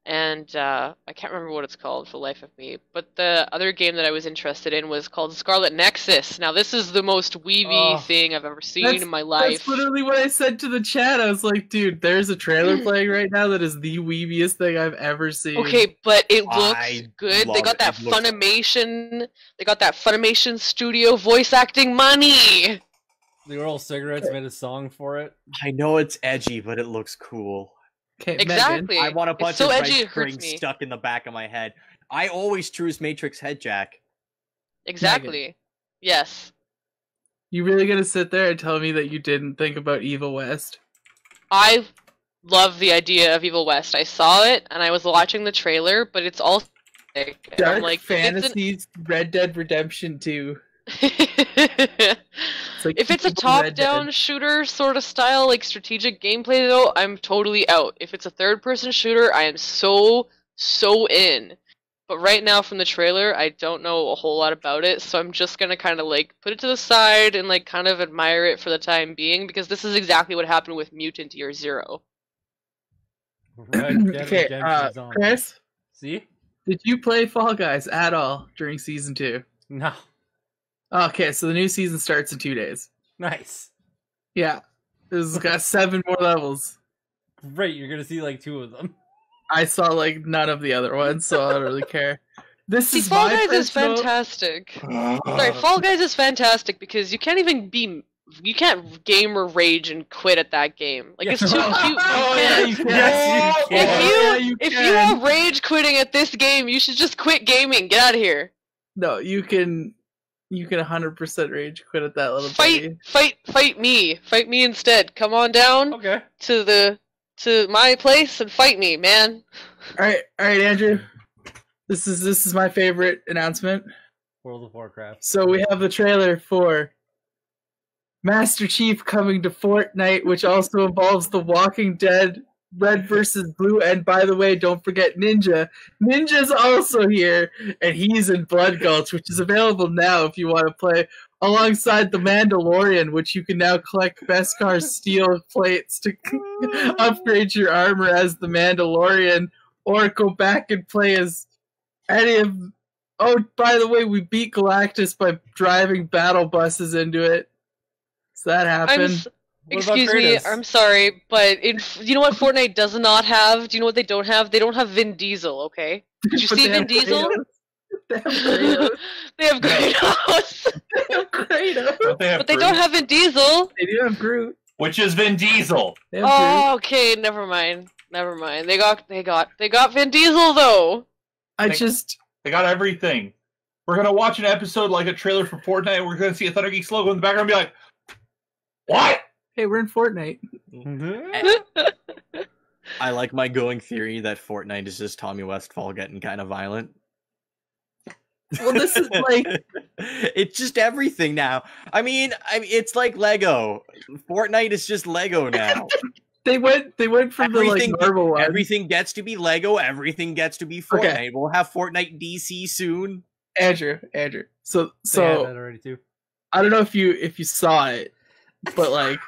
and uh i can't remember what it's called for the life of me but the other game that i was interested in was called scarlet nexus now this is the most weeby Oh. thing i've ever seen in my life. That's literally what I said to the chat. I was like, dude, there's a trailer playing right now that is the weebiest thing I've ever seen. okay but it looks I good they got it. that It looks- funimation they got that funimation studio voice acting money The Oral Cigarettes made a song for it. I know it's edgy, but it looks cool. Okay, Megan, exactly I want a It's bunch so of edgy red strings stuck in the back of my head. I always choose Matrix Head Jack. exactly yes You really gonna sit there and tell me that you didn't think about Evil West? I love the idea of Evil West. I saw it and I was watching the trailer, but it's all and Dark like if an- Fantasies, Red Dead Redemption 2. It's like if it's a people in Red Dead. top-down shooter sort of style, like strategic gameplay, though, I'm totally out. If it's a third-person shooter, I am so so in. But right now, from the trailer, I don't know a whole lot about it, so I'm just gonna kind of like put it to the side and like kind of admire it for the time being because this is exactly what happened with Mutant Year Zero. Red Dead okay, uh, Chris, See? did you play Fall Guys at all during season two? No. Okay, so the new season starts in two days. Nice. Yeah, this has got seven more levels. Great, you're gonna see like two of them. I saw like none of the other ones, so I don't really care. This See, is Fall my Guys is fantastic. Sorry, Fall Guys is fantastic because you can't even be. You can't game or rage and quit at that game. Like it's too Yes. cute. You Oh, yeah, can't. you can. Yes, you If you Yeah, you if you are rage quitting at this game, you should just quit gaming. Get out of here. No, you can you can 100% rage quit at that little Fight, bitty. fight, fight me. Fight me instead. Come on down Okay. to the to my place and fight me, man. All right, all right, Andrew. This is this is my favorite announcement. World of Warcraft. So we have the trailer for Master Chief coming to Fortnite, which also involves The Walking Dead, Red versus Blue, and by the way, don't forget Ninja. Ninja's also here, and he's in Blood Gulch, which is available now if you want to play alongside The Mandalorian, which you can now collect Beskar steel plates to upgrade your armor as The Mandalorian, or go back and play as any of Oh, by the way, we beat Galactus by driving battle buses into it. So that happened. S- What about Excuse me, I'm sorry, but in, you know what Fortnite does not have? Do you know what they don't have? They don't have Vin Diesel, okay? Did you see Vin Diesel? They have Kratos. they have Kratos, They have Kratos. Don't they have but they don't have Vin Diesel. They do have Groot. Which is Vin Diesel. They have Groot. Oh, okay, never mind. Never mind. They got they got they got Vin Diesel though. I They- just They got everything. We're gonna watch an episode like a trailer for Fortnite. We're gonna see a Thunder Geeks logo in the background and be like, "What?" Hey, we're in Fortnite. Mm-hmm. I like my going theory that Fortnite is just Tommy Westphall getting kind of violent. Well, this is like it's just everything now. I mean, I mean, it's like Lego. Fortnite is just Lego now. they went. They went from Everything- the like normal one. everything gets to be Lego. Everything gets to be Fortnite. Okay. We'll have Fortnite DC soon. Andrew, Andrew. So They had so that already too. I don't know if you if you saw it, but like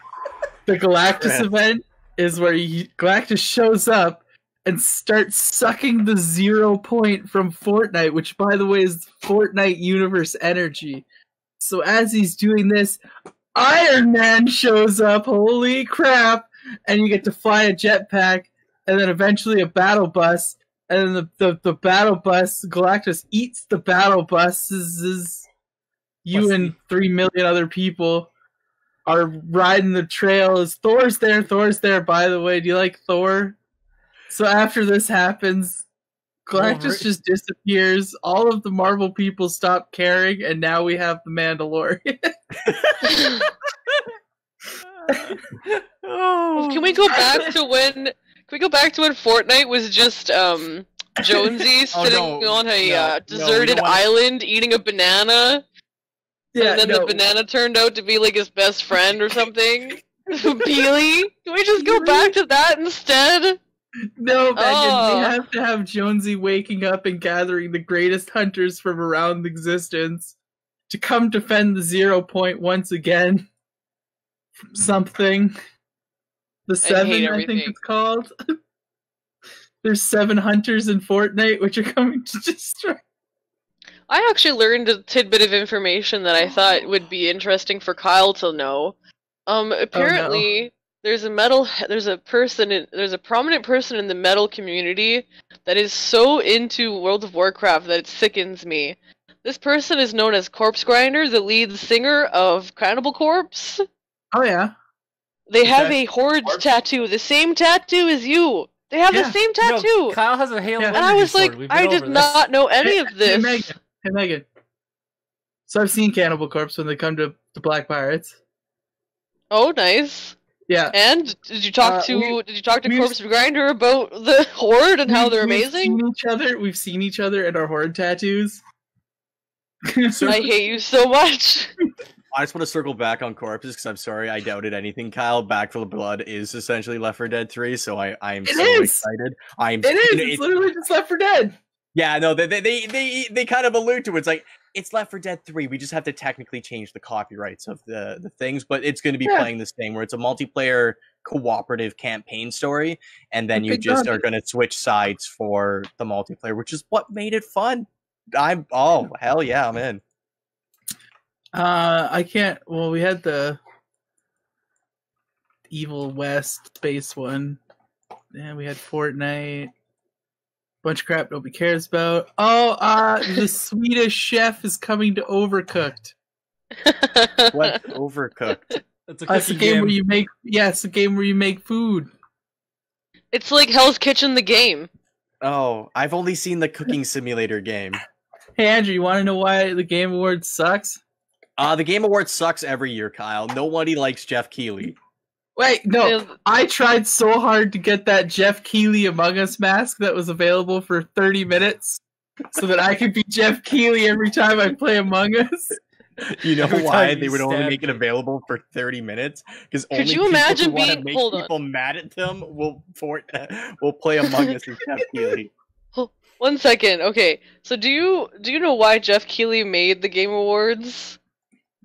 the Galactus Right. event is where he, Galactus shows up and starts sucking the zero point from Fortnite, which by the way is Fortnite universe energy. So as he's doing this, Iron Man shows up. Holy crap! and you get to fly a jetpack, and then eventually a battle bus, and then the, the, the battle bus, Galactus eats the battle buses. You Plus and three million other people are riding the trail. Is Thor's there? Thor's there, by the way. Do you like Thor? So after this happens, Galactus Wolverine- just disappears. All of the Marvel people stop caring, and now we have the Mandalorian. oh, Can we go back to when? Can we go back to when Fortnite was just um Jonesy Oh, sitting no. on a No, uh, no, deserted wanna- island eating a banana, yeah, and then no, the banana turned out to be like his best friend or something? Peely? Can we just go back to that instead? no, Megan, Oh. we have to have Jonesy waking up and gathering the greatest hunters from around existence to come defend the zero point once again. Something. The seven, I, think it's called. There's seven hunters in Fortnite which are coming to destroy. I actually learned a tidbit of information that I thought would be interesting for Kyle to know. Um, apparently, there's a metal, there's a person, in, there's a prominent person in the metal community that is so into World of Warcraft that it sickens me. This person is known as Corpsegrinder, the lead singer of Cannibal Corpse. Oh yeah. They have a Horde Corpse? tattoo, the same tattoo as you. They have Yeah. the same No, tattoo. Kyle has a Halo. Yeah. and I was like, sword. We've I did this. not know any Hey- of Hey this. Megan. Hey Megan. So I've seen Cannibal Corpse when they come to the Black Pirates. Oh, nice. Yeah. And did you talk Uh, to we- did you talk to Corpse Grinder about the horde and how We've- they're we've amazing? Seen each other. We've seen each other in our horde tattoos. I hate you so much. I just want to circle back on corpses because I'm sorry I doubted anything. Kyle, Back for the Blood is essentially Left 4 Dead 3, so I I am It so is! excited. I'm it is. you know, It's it- literally just Left 4 Dead. Yeah, no, they they, they they kind of allude to it. It's like it's Left 4 Dead 3. We just have to technically change the copyrights of the the things, but it's going to be Yeah. playing the same where it's a multiplayer cooperative campaign story, and then you just are going to switch sides for the multiplayer, which is what made it fun. I'm oh hell yeah, I'm in. Uh, I can't. Well, we had the Evil West space one. Yeah, we had Fortnite. Bunch of crap nobody cares about. Oh, uh, the Swedish chef is coming to Overcooked. What overcooked? It's a That's a game, game. where you make. Yeah, it's a game where you make food. it's like Hell's Kitchen the game. Oh, I've only seen the cooking simulator game. Hey, Andrew, you want to know why the Game Awards sucks? Uh, the Game Awards sucks every year, Kyle. Nobody likes Geoff Keighley. Wait, no. I tried so hard to get that Geoff Keighley Among Us mask that was available for 30 minutes so that I could be Geoff Keighley every time I play Among Us. You know Every why they would only make it available for 30 minutes? Because Could you people imagine who want to being- make hold on. people mad at them will fort will play Among Us as Geoff Keighley. One second. Okay. So do you do you know why Geoff Keighley made the Game Awards?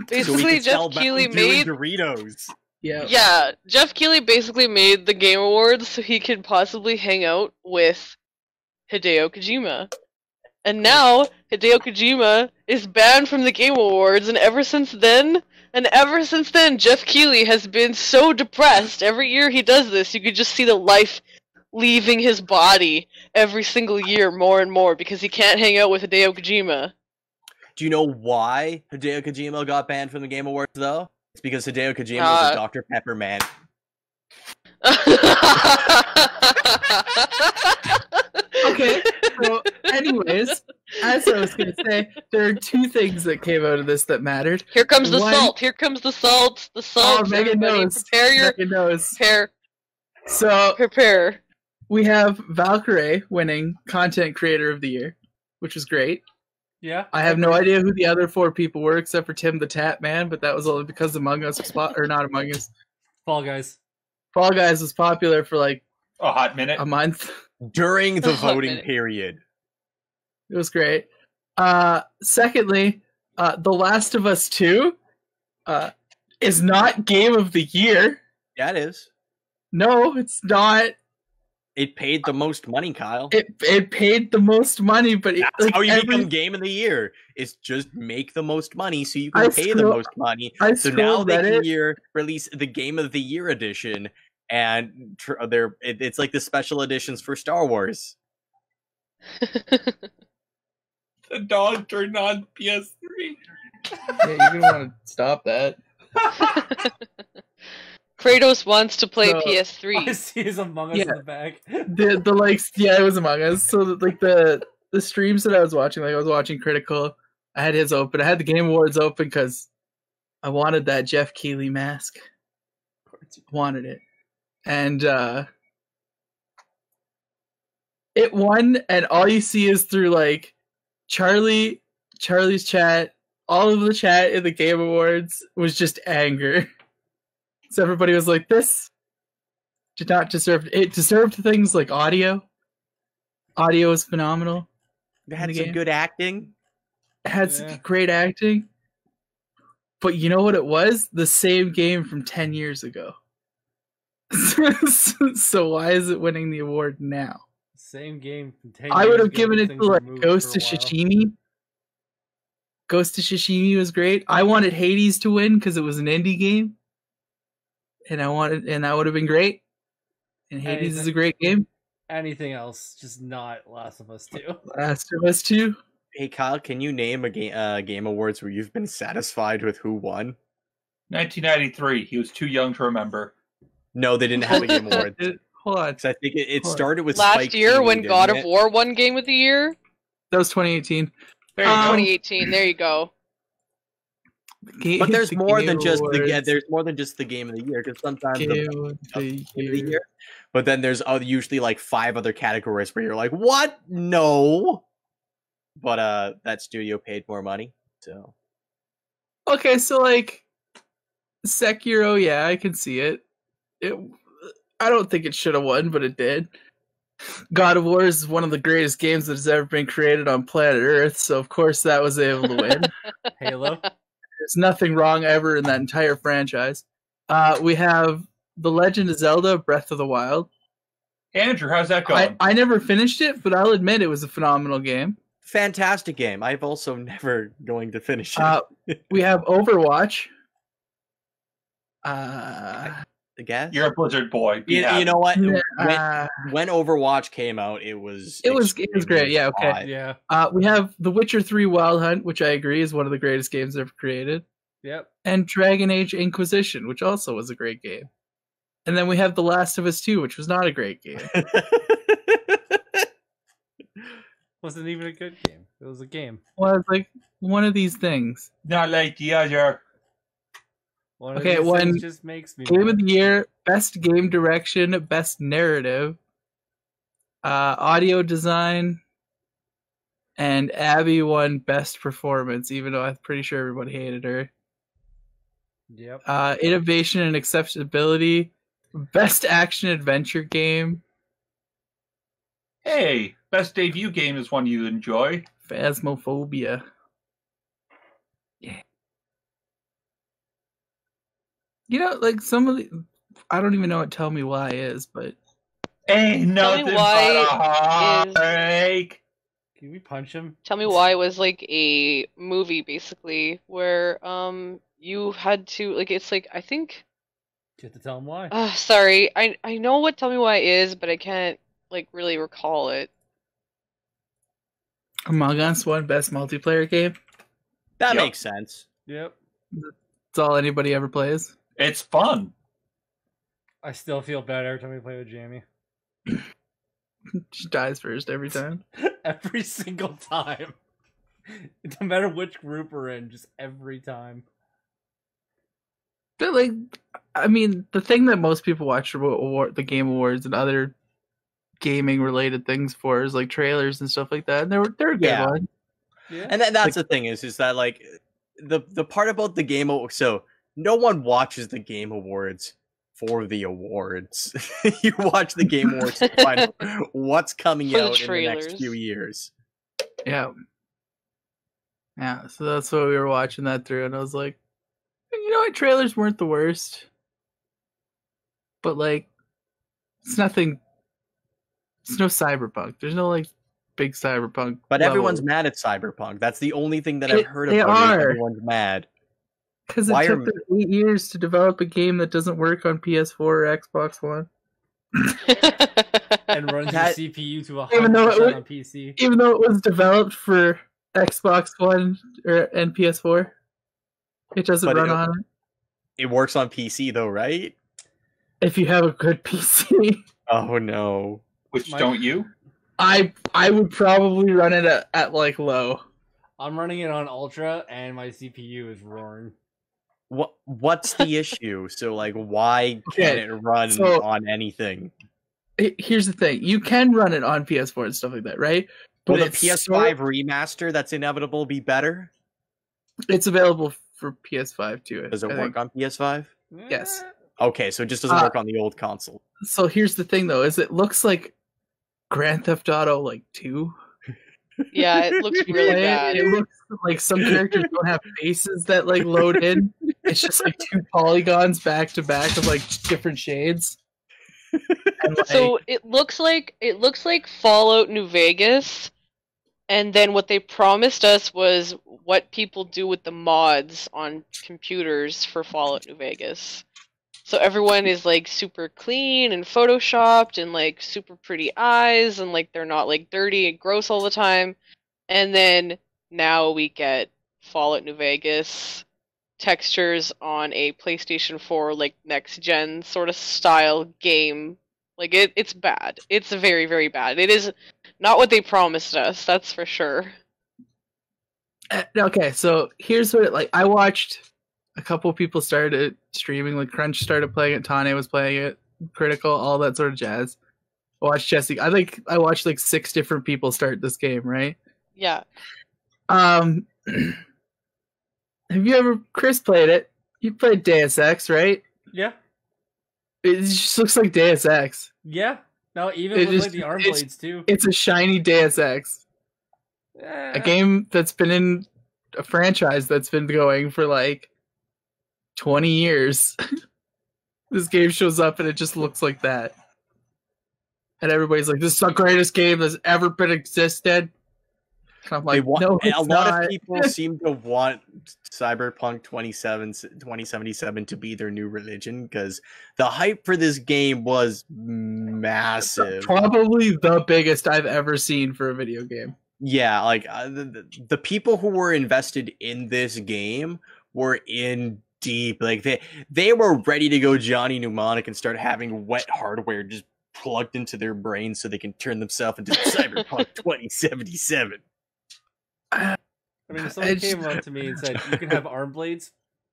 Basically, can sell Geoff Keighley Mountain Dew made Doritos. Yeah. Yeah, Geoff Keighley basically made the Game Awards so he could possibly hang out with Hideo Kojima. And now Hideo Kojima is banned from the Game Awards, and ever since then, and ever since then, Geoff Keighley has been so depressed. Every year he does this, you could just see the life leaving his body every single year more and more because he can't hang out with Hideo Kojima. Do you know why Hideo Kojima got banned from the Game Awards though? It's because Hideo Kojima Uh, was a Dr. Pepper man. Okay. So, anyways, as I was going to say, there are two things that came out of this that mattered. Here comes the One- salt. Here comes the salt. The salt. Megan knows. Prepare your Megan knows. prepare. So, Prepare. we have Valkyrae winning Content Creator of the Year, which was great. Yeah. I have no idea who the other four people were except for TimTheTatman, but that was only because Among Us was po- or not Among Us. Fall Guys. Fall Guys was popular for like A hot minute. a month. During the voting minute. period. It was great. Uh, secondly, uh, The Last of Us Two uh, is not Game of the Year. Yeah, it is. No, it's not. It paid the most money, Kyle. It it paid the most money, but it, That's like, how you every- become game of the year. Is just make the most money so you I can pay the most money. I So now they can year release the game of the year edition, and tr- uh, they're it, it's like the special editions for Star Wars. The dog turned on PS3. Yeah, you're gonna want to stop that. Kratos wants to play So- PS3. see his Among Us Yeah. in the back. the the like yeah it was among us. So like the the streams that i was watching like i was watching Critikal. I had his open i had the game awards open because i wanted that geoff keighley mask. Wanted it. And uh it won and all you see is through like charlie charlie's chat. All of the chat in the game awards was just anger so everybody was like this did not deserve it deserved things like audio. Audio is phenomenal. They had some game. good acting. it had some great acting. But you know what it was? The same game from 10 years ago. So why is it winning the award now? Same game from 10 i would have given it to like ghost of Tsushima. Ghost of Tsushima was great. I wanted hades to win because it was an indie game and i wanted and that would have been great and hades is a great game Anything else, just not Last of Us 2. last of us 2 Hey Kyle, can you name a game uh, game awards where you've been satisfied with who won? 1993. He was too young to remember. No, they didn't have a game award. It- hold on 'Cause I think it, it started with Last Spike year, TV, when God of it? War won Game of the Year, that was 2018 Um, 2018. There you go. Ga- But there's the more Game than just the yeah, there's more than just the game of the year because sometimes the Game game of the of the Year. year. But then there's other, usually like five other categories where you're like, what? No. But uh, that studio paid more money, so Okay, so like Sekiro, yeah, I can see it. It I don't think it should have won, but it did. God of War is one of the greatest games that has ever been created on planet Earth, so of course that was able to win. Halo. There's nothing wrong ever in that entire franchise. Uh, we have The Legend of Zelda: Breath of the Wild. Andrew, how's that I, going? I never finished it, but I'll admit it was a phenomenal game. fantastic game. I've also never going to finish it. Uh, we have Overwatch. Uh, I guess. You're a Blizzard boy. Be you, you know what? When, uh, when Overwatch came out, it was It was- it was great, extremely yeah, okay. hot. Yeah. Uh, we have The Witcher 3 Wild Hunt, which I agree is one of the greatest games ever created, Yep. and Dragon Age Inquisition, which also was a great game. And then we have The Last of Us 2, which was not a great game. Wasn't even a good game. It was a game. Well, it's like one of these things. Not like the other. One Okay, one just makes me Game mad. of the Year, Best Game Direction, Best Narrative, uh, Audio Design, and Abby won Best Performance, even though I'm pretty sure everybody hated her. Yep. uh, innovation and accessibility, best action adventure game, Hey, best debut game is one you enjoy. phasmophobia. You know, like some of the, I don't even know what "Tell Me Why" is, but Ain't nothing but a why is- Can we punch him? Tell me why was like a movie basically where um you had to like it's like I think You have to tell him why. uh sorry I I know what Tell Me Why is but I can't like really recall it. Among Us won best multiplayer game. that Yep. makes sense. Yep. It's all anybody ever plays. It's fun. I still feel bad every time we play with Jamie. She dies first every time. every single time. no matter which group we're in, just every time. But like, I mean, the thing that most people watch award, the game awards and other gaming related things for is like trailers and stuff like that. And they're they're a good Yeah. one. Yeah. And that, that's the thing is, is that like the the part about the game. Aw- So no one watches the game awards for the awards. you watch the game awards to find what's coming For the out in the next few years. Yeah. Yeah, so that's what we were watching that through, and I was like, you know what, trailers weren't the worst. But like it's nothing it's no cyberpunk. There's no like big cyberpunk. But level. everyone's mad at Cyberpunk. That's the only thing that They- I've heard of. they about. it, is are. Everyone's mad. Because it Why took are- them eight years to develop a game that doesn't work on PS4 or Xbox One. and runs That- your CPU to Even though it 100% on PC. Even though it was developed for Xbox One or and PS4, it doesn't But run it- on it. It works on PC though, right? If you have a good PC, Oh no. Which My- don't you? I I would probably run it at, at like low. I'm running it on Ultra, and my CPU is roaring. What what's the issue? So like why can't Okay, it run so- on anything? Here's the thing: you can run it on PS4 and stuff like that, right? Will the PS5 remaster that's inevitable be better? it's available for PS5 too. Does it I work think. on PS5? Yes. Okay, so it just doesn't Uh, work on the old console. So here's the thing, though: is it looks like Grand Theft Auto like two. Yeah, it looks really Play it, bad. It looks like some characters don't have faces that like load in. It's just like two polygons back to back of like different shades. And, like, So it looks like it looks like Fallout New Vegas, and then what they promised us was what people do with the mods on computers for Fallout New Vegas. So everyone is like super clean and photoshopped and like super pretty eyes and like they're not like dirty and gross all the time. And then now we get Fallout New Vegas textures on a PlayStation 4 like next gen sort of style game. Like it it's bad. It's very very bad. It is not what they promised us, that's for sure. Uh, okay, so here's what it, like I watched a couple people started streaming, like Crunch started playing it, Tane was playing it, Critikal, all that sort of jazz. I watched Jesse. I like I watched like six different people start this game, right? Yeah. Um have you ever Chris played it? You played Deus Ex, right? Yeah. It just looks like Deus Ex. Yeah. No, even It with is- like the arm blades too. It's a shiny Deus Ex. Eh, A game that's been in a franchise that's been going for like 20 years. this game shows up and it just looks like that. And everybody's like, this is the greatest game that's ever been existed. And I'm like, want, no, a lot not. of people seem to want Cyberpunk 27, 2077 to be their new religion because the hype for this game was massive. Probably the biggest I've ever seen for a video game. Yeah, like uh, the, the- the people who were invested in this game were in deep. Like they they were ready to go Johnny Mnemonic and start having wet hardware just plugged into their brains so they can turn themselves into Cyberpunk 2077. I mean, if someone I just- came up to me and said, "You can have arm blades,"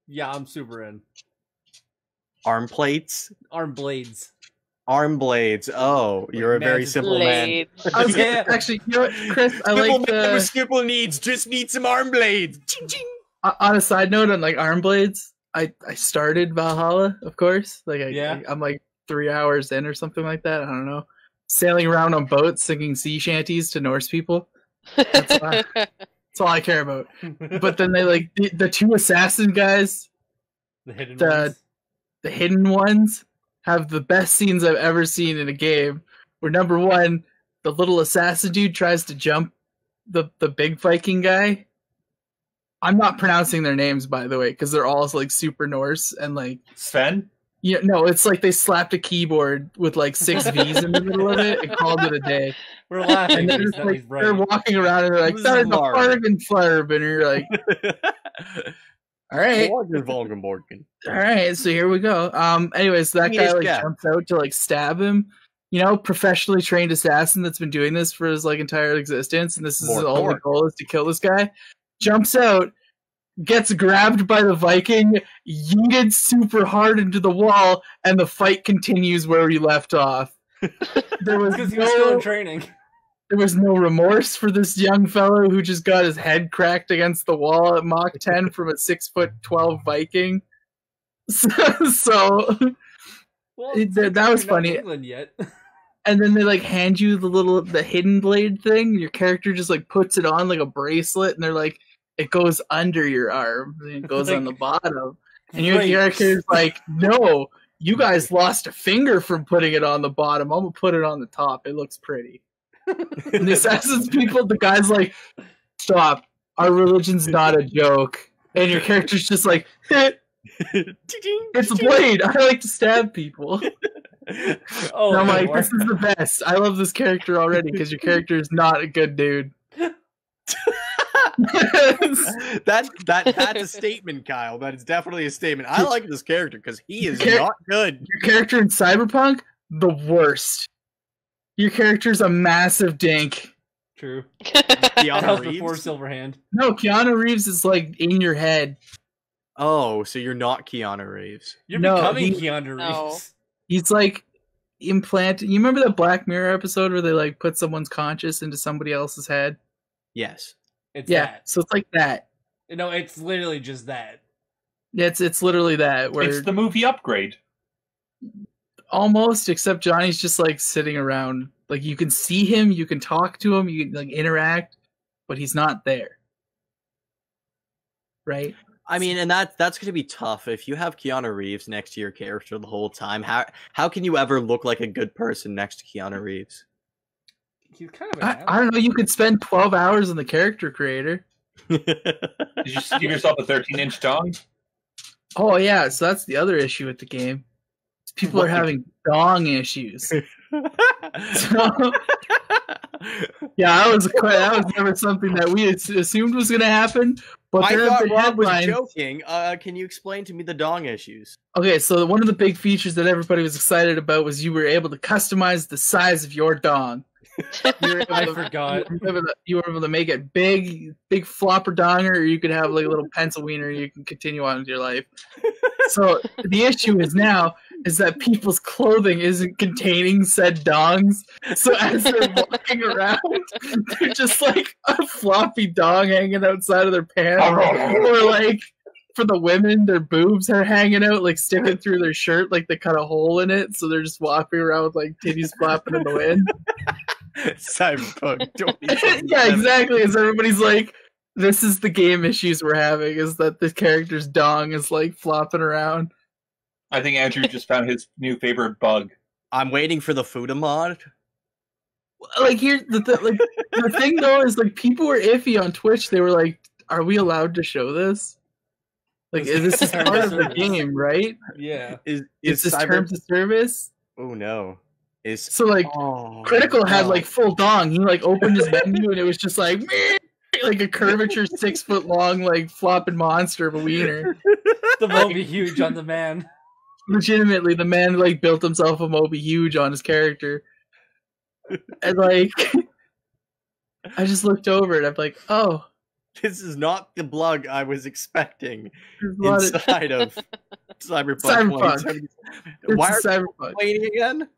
yeah, I'm super in. Arm plates, Arm blades. arm blades. Oh, you're a very magic simple man. I was Yeah. actually, you know what, Chris, I Simple like the, with simple needs just need some arm blades. Ching, ching. On a side note on like arm blades i i started valhalla of course. Like I, Yeah. I, am like three hours in or something like that. I don't know. Sailing around on boats singing sea shanties to norse people. That's why- that's all i care about. But then they like the, the two assassin guys the hidden the- ones. the hidden ones have the best scenes i've ever seen in a game. Where number one the little assassin dude tries to jump the the big viking guy i'm not pronouncing their names by the way because they're all like super norse and like Sven? yeah no it's like they slapped a keyboard with like six v's in the middle of it and called it a day We're laughing. and but they're he's just not- like he's they're walking around and they're like Who's there's a Marv? Fargen flurb and you're like all right Morgan Volgenborgen. all right so here we go um anyways that guy like guy. jumps out to like stab him you know professionally trained assassin that's been doing this for his like entire existence and this is More his only goal is to kill this guy jumps out gets grabbed by the viking yeeted super hard into the wall and the fight continues where we left off there was because he was still in no, training. there was no remorse for this young fellow who just got his head cracked against the wall at Mach 10 from a six foot 12 Viking. So, so Well, It- that- that was you're not in funny. England yet. and then they like hand you the little the hidden blade thing. Your character just like puts it on like a bracelet, and they're like, it goes under your arm, and it goes on the bottom. And your Right. character's like, no, you guys lost a finger from putting it on the bottom. I'm gonna put it on the top. It looks pretty. And the Assassin's people, the guy's like, stop. Our religion's not a joke. and your character's just like, it's a blade. I like to stab people. Oh, And I'm like, this is the best. I love this character already because your character is not a good dude. that that that's a statement, Kyle. That is definitely a statement. I like this character because he is Char- not good. your character in Cyberpunk, the worst. Your character's a massive dink. True. That Keanu was before Reeves. Silverhand. No, Keanu Reeves is like in your head. Oh, so you're not Keanu Reeves. You're No, becoming he- Keanu Reeves. No. He's like implanted. You remember that Black Mirror episode where they like put someone's conscious into somebody else's head? Yes. It's yeah, that. so it's like that. No, it's literally just that. It's it's literally that where It's the movie upgrade. almost except Johnny's just like sitting around. Like you can see him, you can talk to him, you can like interact, but he's not there. Right? I mean, and that that's going to be tough if you have Keanu Reeves next to your character the whole time. How how can you ever look like a good person next to Keanu Reeves? He's kind of an I, I don't know. You could spend twelve hours in the character creator. Did you give yourself a 13 inch dong? Oh yeah, so that's the other issue with the game. People are having dong issues. So, yeah, that was quite, that was never something that we assumed was going to happen. But I thought been Rob was joking. Uh, can you explain to me the dong issues? Okay, so one of the big features that everybody was excited about was you were able to customize the size of your dong. You were able I to- forgot. You were, to, you were able to make it big, big flopper donger, or you could have like a little pencil wiener. You can continue on with your life. So the issue is now is that people's clothing isn't containing said dongs. So as they're walking around, they're just like a floppy dong hanging outside of their pants, or like for the women, their boobs are hanging out, like sticking through their shirt, like they cut a hole in it. So they're just walking around with like titties flapping in the wind. Cyberpunk. yeah, exactly. As everybody's like, this is the game issues we're having is that the character's dong is like flopping around. I think Andrew just found his new favorite bug. I'm waiting for the Fuda mod. Like here's the th- like the thing though is like people were iffy on Twitch. They were like, "Are we allowed to show this?" Like this is Terms part of of the game, right? Yeah. Is It's is this Cyber? terms of service. Oh no. Is So like oh, Critikal had like full dong. He like opened his menu and it was just like like a curvature six foot long like flopping monster of a wiener. The Moby huge on the man. legitimately the man like built himself a Moby huge on his character. And like I just looked over and I'm like, oh, This is not the blog I was expecting there's of inside of Cyberpunk. Cyberpunk. 2077. it's Why are cyberpunk. you complaining again?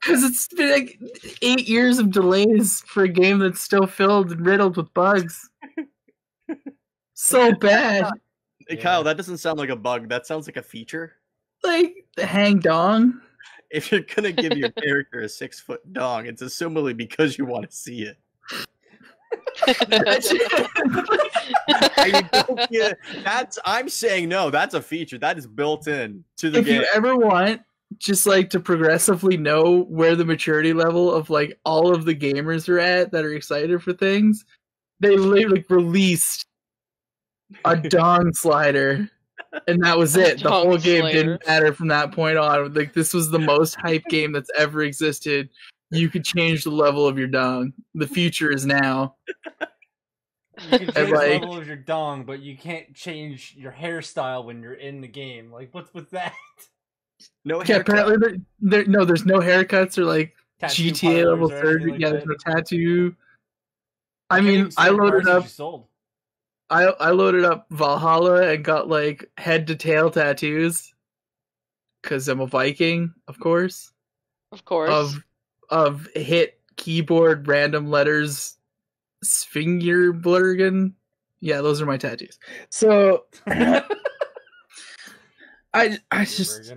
Because it's been like eight years of delays for a game that's still filled and riddled with bugs. So bad. Hey, Yeah. Kyle, that doesn't sound like a bug. That sounds like a feature. Like the hang dong. If you're gonna give your character a six foot dong, it's assumably because you want to see it. I don't get- that's I'm saying no. That's a feature that is built in to the if game. you ever want just like to progressively know where the maturity level of like all of the gamers are at that are excited for things, they literally released a dong slider. And that was it. The whole game didn't matter from that point on. Like this was the most hype game that's ever existed. You could change the level of your dong. The future is now. You can change like- the level of your dong, but you can't change your hairstyle when you're in the game. Like, what's with that? no Yeah, apparently there, there no, there's no haircuts or like Tattoo GTA level parlors thirty. like yeah, there's no tattoo. I Can't mean, I loaded up Sold. I I loaded up Valhalla and got like head to tail tattoos because I'm a Viking, of course. of course. Of of hit keyboard random letters, Svingerblurgen. Yeah, those are my tattoos. So I I just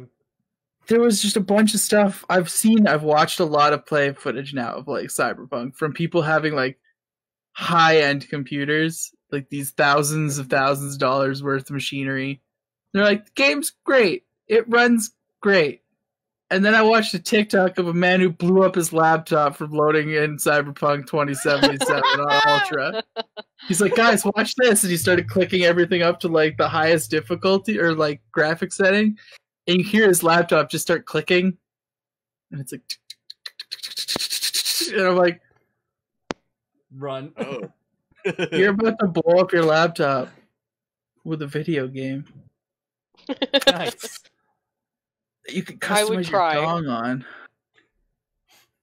there was just a bunch of stuff I've seen. I've watched a lot of play footage now of like Cyberpunk from people having like high end computers, like these thousands of thousands of dollars worth of machinery. They're like, the game's great. It runs great. And then I watched a TikTok of a man who blew up his laptop from loading in Cyberpunk 2077 on Ultra. He's like, guys, watch this. And he started clicking everything up to like the highest difficulty or like graphic setting. And you hear his laptop just start clicking. And it's like, and I'm like, Run. Oh. you're about to blow up your laptop with a video game nice. That you can I would customize your try. dong on.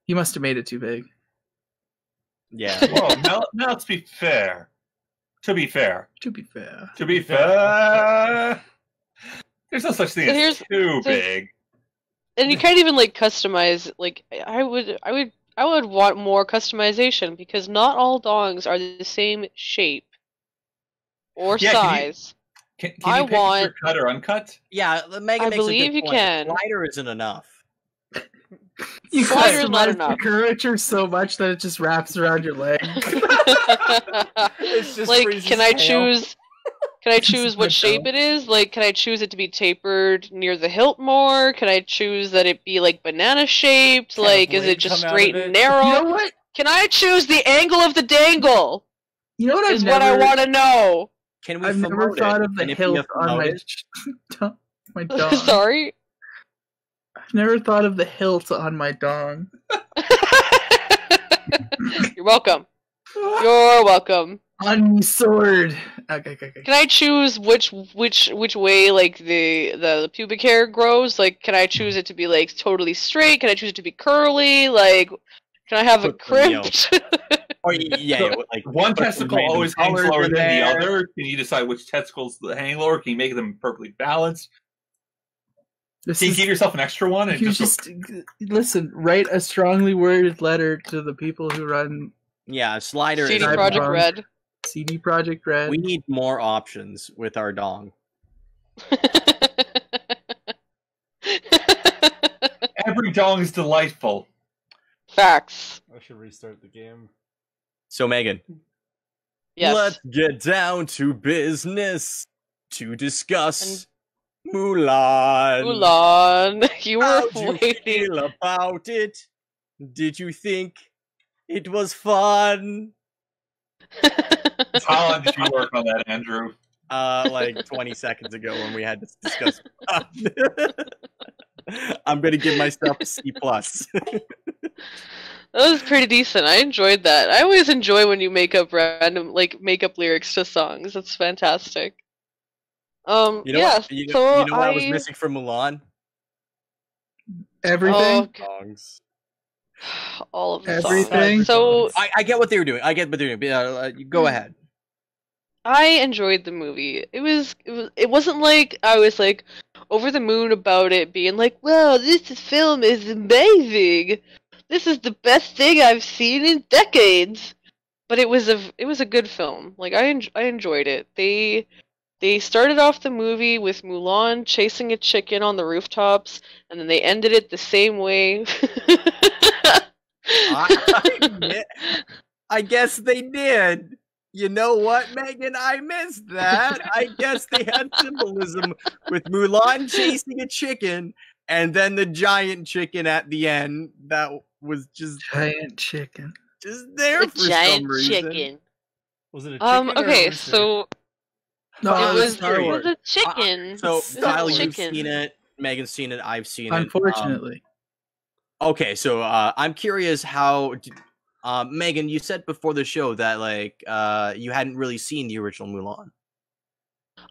He must have made it too big. yeah. well, now, now let's be fair. To be fair. To be fair. To be fair. There's no such thing So as too so- big. and you can't even like customize like I would I would I would want more customization because not all dongs are the same shape or Yeah, can you- size. Can, can I you pick want- for cut or uncut? Yeah, Megan I makes a believe good you point. can. Slider isn't enough. You Slider's not customize the enough. curvature so much that it just wraps around your leg. It's just like can I tail. choose can I choose what shape it is? Like can I choose it to be tapered near the hilt more? Can I choose that it be like banana shaped? Can like is it just straight of and narrow? You know what? Can I choose the angle of the dangle? You know what I've Is never, what I want to know. Can we I've never thought it? of the And hilt on my promoted- dong- my dong. Sorry. I've never thought of the hilt on my dong. You're welcome. You're welcome. On my sword. Okay, okay, okay. Can I choose which which which way like the the pubic hair grows? Like, can I choose it to be like totally straight? Can I choose it to be curly? Like, can I have it Put the, you know, crimped? Oh, or, yeah, yeah, like One testicle always hangs lower in than the other. Can you decide which testicles hang lower? Can you make them perfectly balanced? This Can you is, give yourself an extra one and you just, just listen. Write a strongly worded letter to the people who run Yeah, Slider CD is Cyberpunk. Projekt Red. CD Projekt Red. We need more options with our dong. every dong is delightful. Facts. I should restart the game. So Megan, Yes. let's get down to business to discuss Mulan. Mulan, you were How'd you waiting. feel about it? Did you think it was fun? How long did you work on that, Andrew? Uh, like 20 seconds ago when we had to discuss. I'm gonna give myself a C plus. That was pretty decent. I enjoyed that. I always enjoy when you make up random like make up lyrics to songs. That's fantastic. Um You know yeah, what? You know, so you know what I was missing from Mulan? Everything. Oh, g- Songs. all of the Everything? songs. So I, I get what they were doing. I get what they're doing. Uh, uh, go Hmm. ahead. I enjoyed the movie. It was it was it wasn't like I was like over the moon about it being like, "Wow, this film is amazing. This is the best thing I've seen in decades." But it was a it was a good film. Like I en- I enjoyed it. They they started off the movie with Mulan chasing a chicken on the rooftops and then they ended it the same way. I, I guess they did. You know what, Megan? I missed that. I guess they had symbolism with Mulan chasing a chicken and then the giant chicken at the end that was just Giant chicken. just there for some reason. Was it a chicken Um okay, rooster? so No, Uh, it was Star it was a chicken. So, It was a Kyle, you've chicken. seen it. Megan's seen it. I've seen it. Um, Unfortunately, Okay, so uh, I'm curious how, uh, Megan, you said before the show that like uh, you hadn't really seen the original Mulan.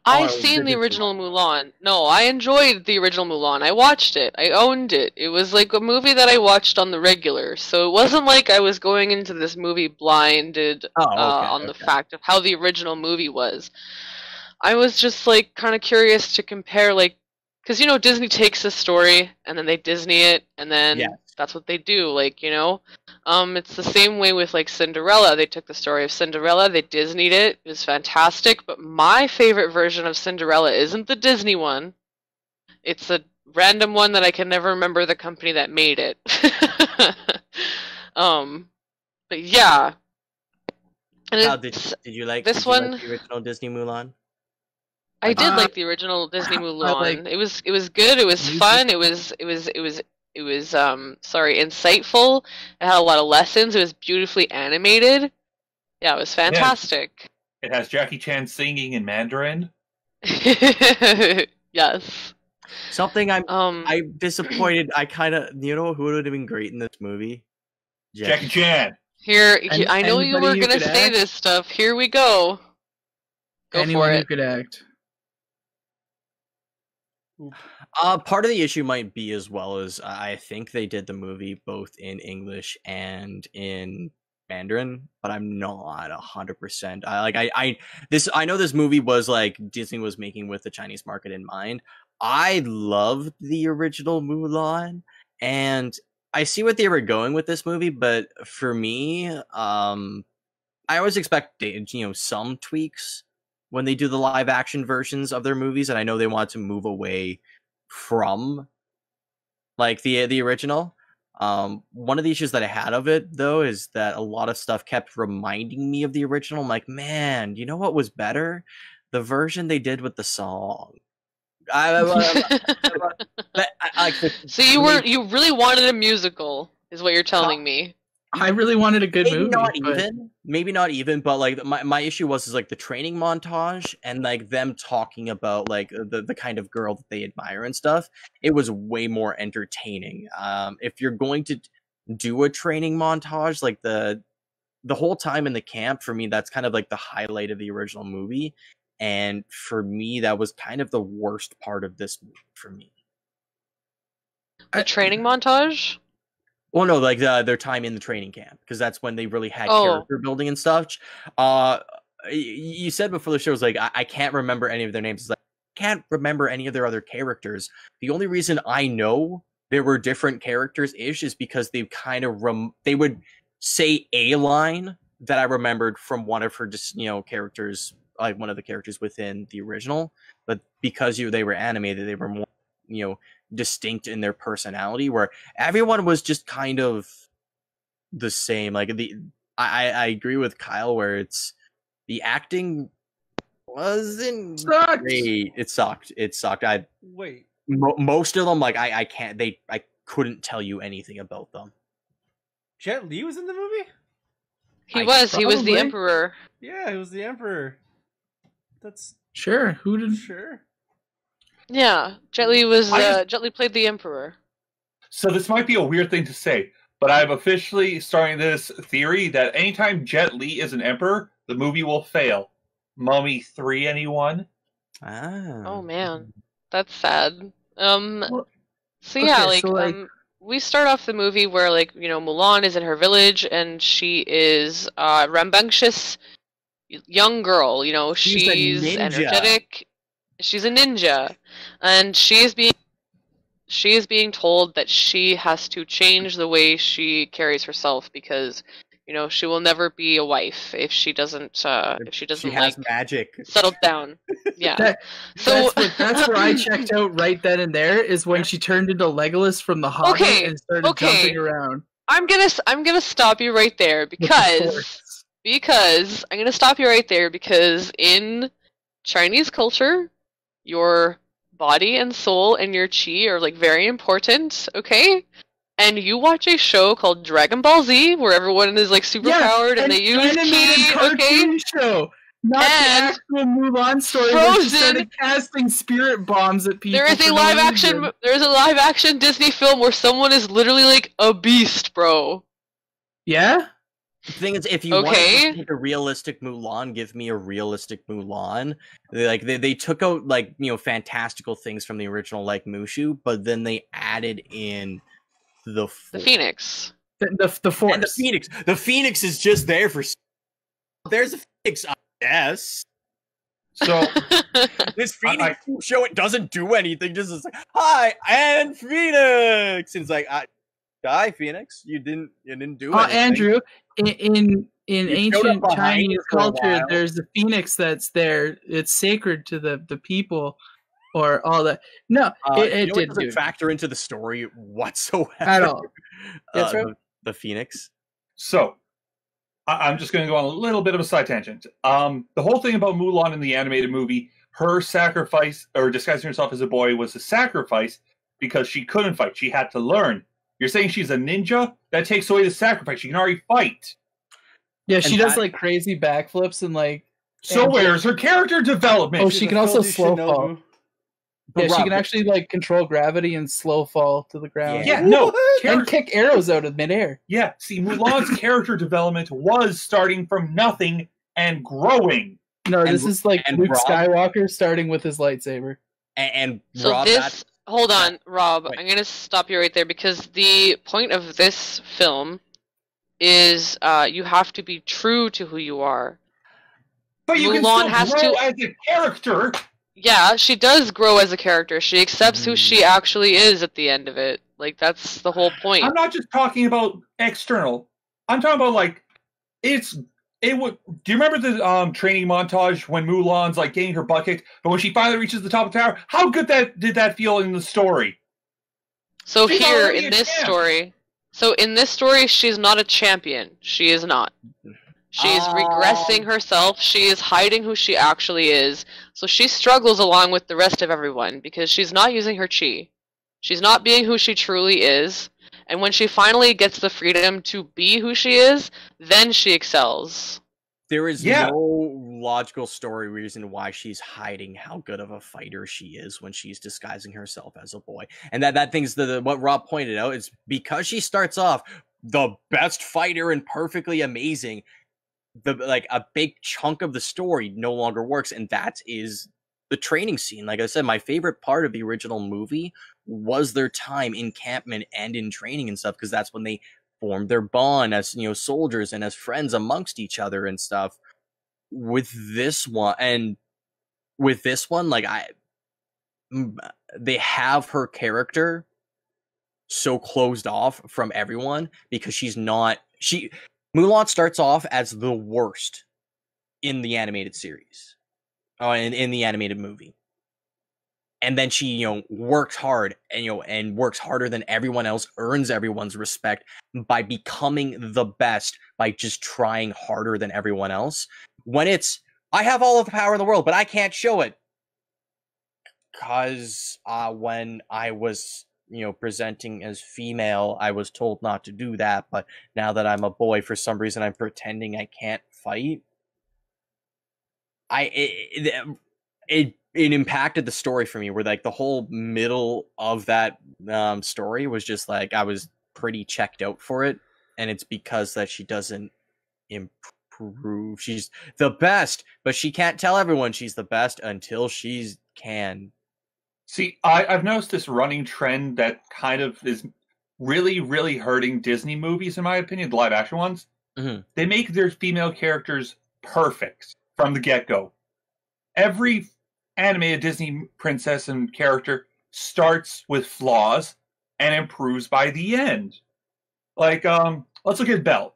I've Oh, seen the original Mulan. No, I enjoyed the original Mulan. I watched it. I owned it. It was like a movie that I watched on the regular. So it wasn't like I was going into this movie blinded Oh, uh, okay, on the fact of how the original movie was. I was just like kind of curious to compare like cuz you know Disney takes a story and then they Disney it and then Yes. that's what they do like, you know. Um it's the same way with like Cinderella. They took the story of Cinderella, they Disneyed it. It was fantastic, but my favorite version of Cinderella isn't the Disney one. It's a random one that I can never remember the company that made it. um but yeah. And How did did you like this did you like one- the original Disney Mulan? I did Uh, like the original Disney I Mulan. like it was it was good. It was fun. It was it was it was It was um sorry, insightful. It had a lot of lessons. It was beautifully animated. Yeah, it was fantastic. It has Jackie Chan singing in Mandarin. yes. Something I'm Um I'm disappointed. I kind of you know who would have been great in this movie? Jackie Chan. here An- I know you were gonna say act? this stuff. Here we go. Go Anyone for who it. could act. Uh, part of the issue might be as well as I think they did the movie both in English and in Mandarin, but I'm not a hundred percent. I like I I this I know this movie was like Disney was making with the Chinese market in mind. I loved the original Mulan, and I see what they were going with this movie, but for me, um, I always expect you know some tweaks when they do the live action versions of their movies, and I know they want to move away from like the the original. Um, one of the issues that I had of it though is that a lot of stuff kept reminding me of the original. I'm like, man, you know what was better? The version they did with the song. I, I- I- so you were you really wanted a musical, is what you're telling me. I really wanted a good movie. maybe movie. not but even maybe not even but like my, my issue was is like the training montage and like them talking about like the, the kind of girl that they admire and stuff it was way more entertaining um if you're going to do a training montage like the the whole time in the camp for me that's kind of like the highlight of the original movie and for me that was kind of the worst part of this movie for me The training montage? Well, no, like uh, their time in the training camp because that's when they really had Oh. character building and stuff. Uh, you said before the show was like I-, I can't remember any of their names. It's like I can't remember any of their other characters. The only reason I know there were different characters ish is because they kind of rem- they would say a line that I remembered from one of her just you know characters, like one of the characters within the original. But because you they were animated, they were more you know distinct in their personality. Where everyone was just kind of the same. Like the I I I agree with Kyle where it's the acting wasn't Sucked. great. It sucked. It sucked. I Wait, mo- most of them like I I can't they I couldn't tell you anything about them. Jet Li was in the movie? He I- was, he was the emperor. Yeah, he was the Emperor. That's Sure. Who did? sure. Yeah. Jet Li was I just- uh, Jet Li played the emperor. So this might be a weird thing to say, but I'm officially starting this theory that anytime Jet Li is an emperor, the movie will fail. Mummy three, anyone? Ah. Oh man. That's sad. Um Well, so yeah, okay, like, so, like- um we start off the movie where like, you know, Mulan is in her village and she is uh rambunctious young girl, you know, She's she's energetic. She's a ninja. And she is being she is being told that she has to change the way she carries herself because you know she will never be a wife if she doesn't uh if she doesn't she has like magic. settle down yeah That- so that's, what, that's where I checked out right then and there is when she turned into Legolas from the Hobbit Okay, and started okay. jumping around. i'm gonna s- i'm gonna stop you right there because because i'm gonna stop you right there because in chinese culture your body and soul and your chi are like very important okay and you watch a show called Dragon Ball Z, where everyone is like super powered and an they use ki, okay? show, not And the actual Mulan story where she Frozen. started casting spirit bombs at people. There is a no live action. reason. There is a live action Disney film where someone is literally like a beast, bro. Yeah, The thing is, if you want to take a realistic Mulan, give me a realistic Mulan. They, like they, they took out like you know fantastical things from the original like Mushu, but then they added in the The Phoenix. the the, the Force. and the Phoenix. The Phoenix is just there for. s- There's a Phoenix, I guess. So This I- Phoenix show it doesn't do anything. Just is like, hi, and Phoenix. And it's like, I, die, Phoenix. You didn't. You didn't do Uh, anything. Andrew, in in, in You showed up ancient Chinese it for a culture, there's a phoenix that's there. It's sacred to the the people, or all that. No, Uh, it, you it know did doesn't do factor into the story whatsoever at all. Uh, That's right. the, the Phoenix. So, I- I'm just going to go on a little bit of a side tangent. Um, the whole thing about Mulan in the animated movie, her sacrifice or disguising herself as a boy was a sacrifice because she couldn't fight. She had to learn. You're saying she's a ninja? That takes away the sacrifice. She can already fight. Yeah, she And does that- like crazy backflips and like So And- where's her character development? Oh, She's she can also slow Shinobu. fall. But yeah, she can actually like control gravity and slow fall to the ground. yeah, no. What? and kick arrows out of midair. yeah, see, Mulan's character development was starting from nothing and growing. No, And- this is like and Luke Rob- Skywalker starting with his lightsaber. and, and So Rob, this, that- hold on, Rob. Wait. I'm gonna stop you right there because the point of this film is uh, you have to be true to who you are. But you can Mulan still has grow to- as a character. Yeah, she does grow as a character. She accepts who Mm. she actually is at the end of it. Like that's the whole point. I'm not just talking about external. I'm talking about like it's it would. Do you remember the um training montage when Mulan's like getting her butt kicked, but when she finally reaches the top of the tower, how good that did that feel in the story? So She's here in this champ. story, so in this story, she's not a champion. She is not. She's regressing Um. herself. She is hiding who she actually is. So she struggles along with the rest of everyone because she's not using her chi. She's not being who she truly is. And when she finally gets the freedom to be who she is, then she excels. there is Yeah. no logical story reason why she's hiding how good of a fighter she is when she's disguising herself as a boy. And that that thing's the, the what Rob pointed out is because she starts off the best fighter and perfectly amazing. The like a big chunk of the story no longer works, and that is the training scene. Like I said, my favorite part of the original movie was their time in campment and in training and stuff because that's when they formed their bond as you know soldiers and as friends amongst each other and stuff. With this one and with this one like i they have her character so closed off from everyone because she's not she mulan starts off as the worst in the animated series uh, in, in the animated movie and then she you know works hard and you know and works harder than everyone else earns everyone's respect by becoming the best by just trying harder than everyone else. When it's i have all of the power in the world but i can't show it. Cuz uh when i was you know presenting as female i was told not to do that but now that i'm a boy for some reason i'm pretending i can't fight. I it, it, it it impacted the story for me where like the whole middle of that um story was just like i was pretty checked out for it and it's because that she doesn't improve she's the best but she can't tell everyone she's the best until she's can See, I, I've noticed this running trend that kind of is really, really hurting Disney movies, in my opinion, the live action ones. Mhm. They make their female characters perfect from the get go. Every a Disney princess and character starts with flaws and improves by the end. Like, um, let's look at Belle.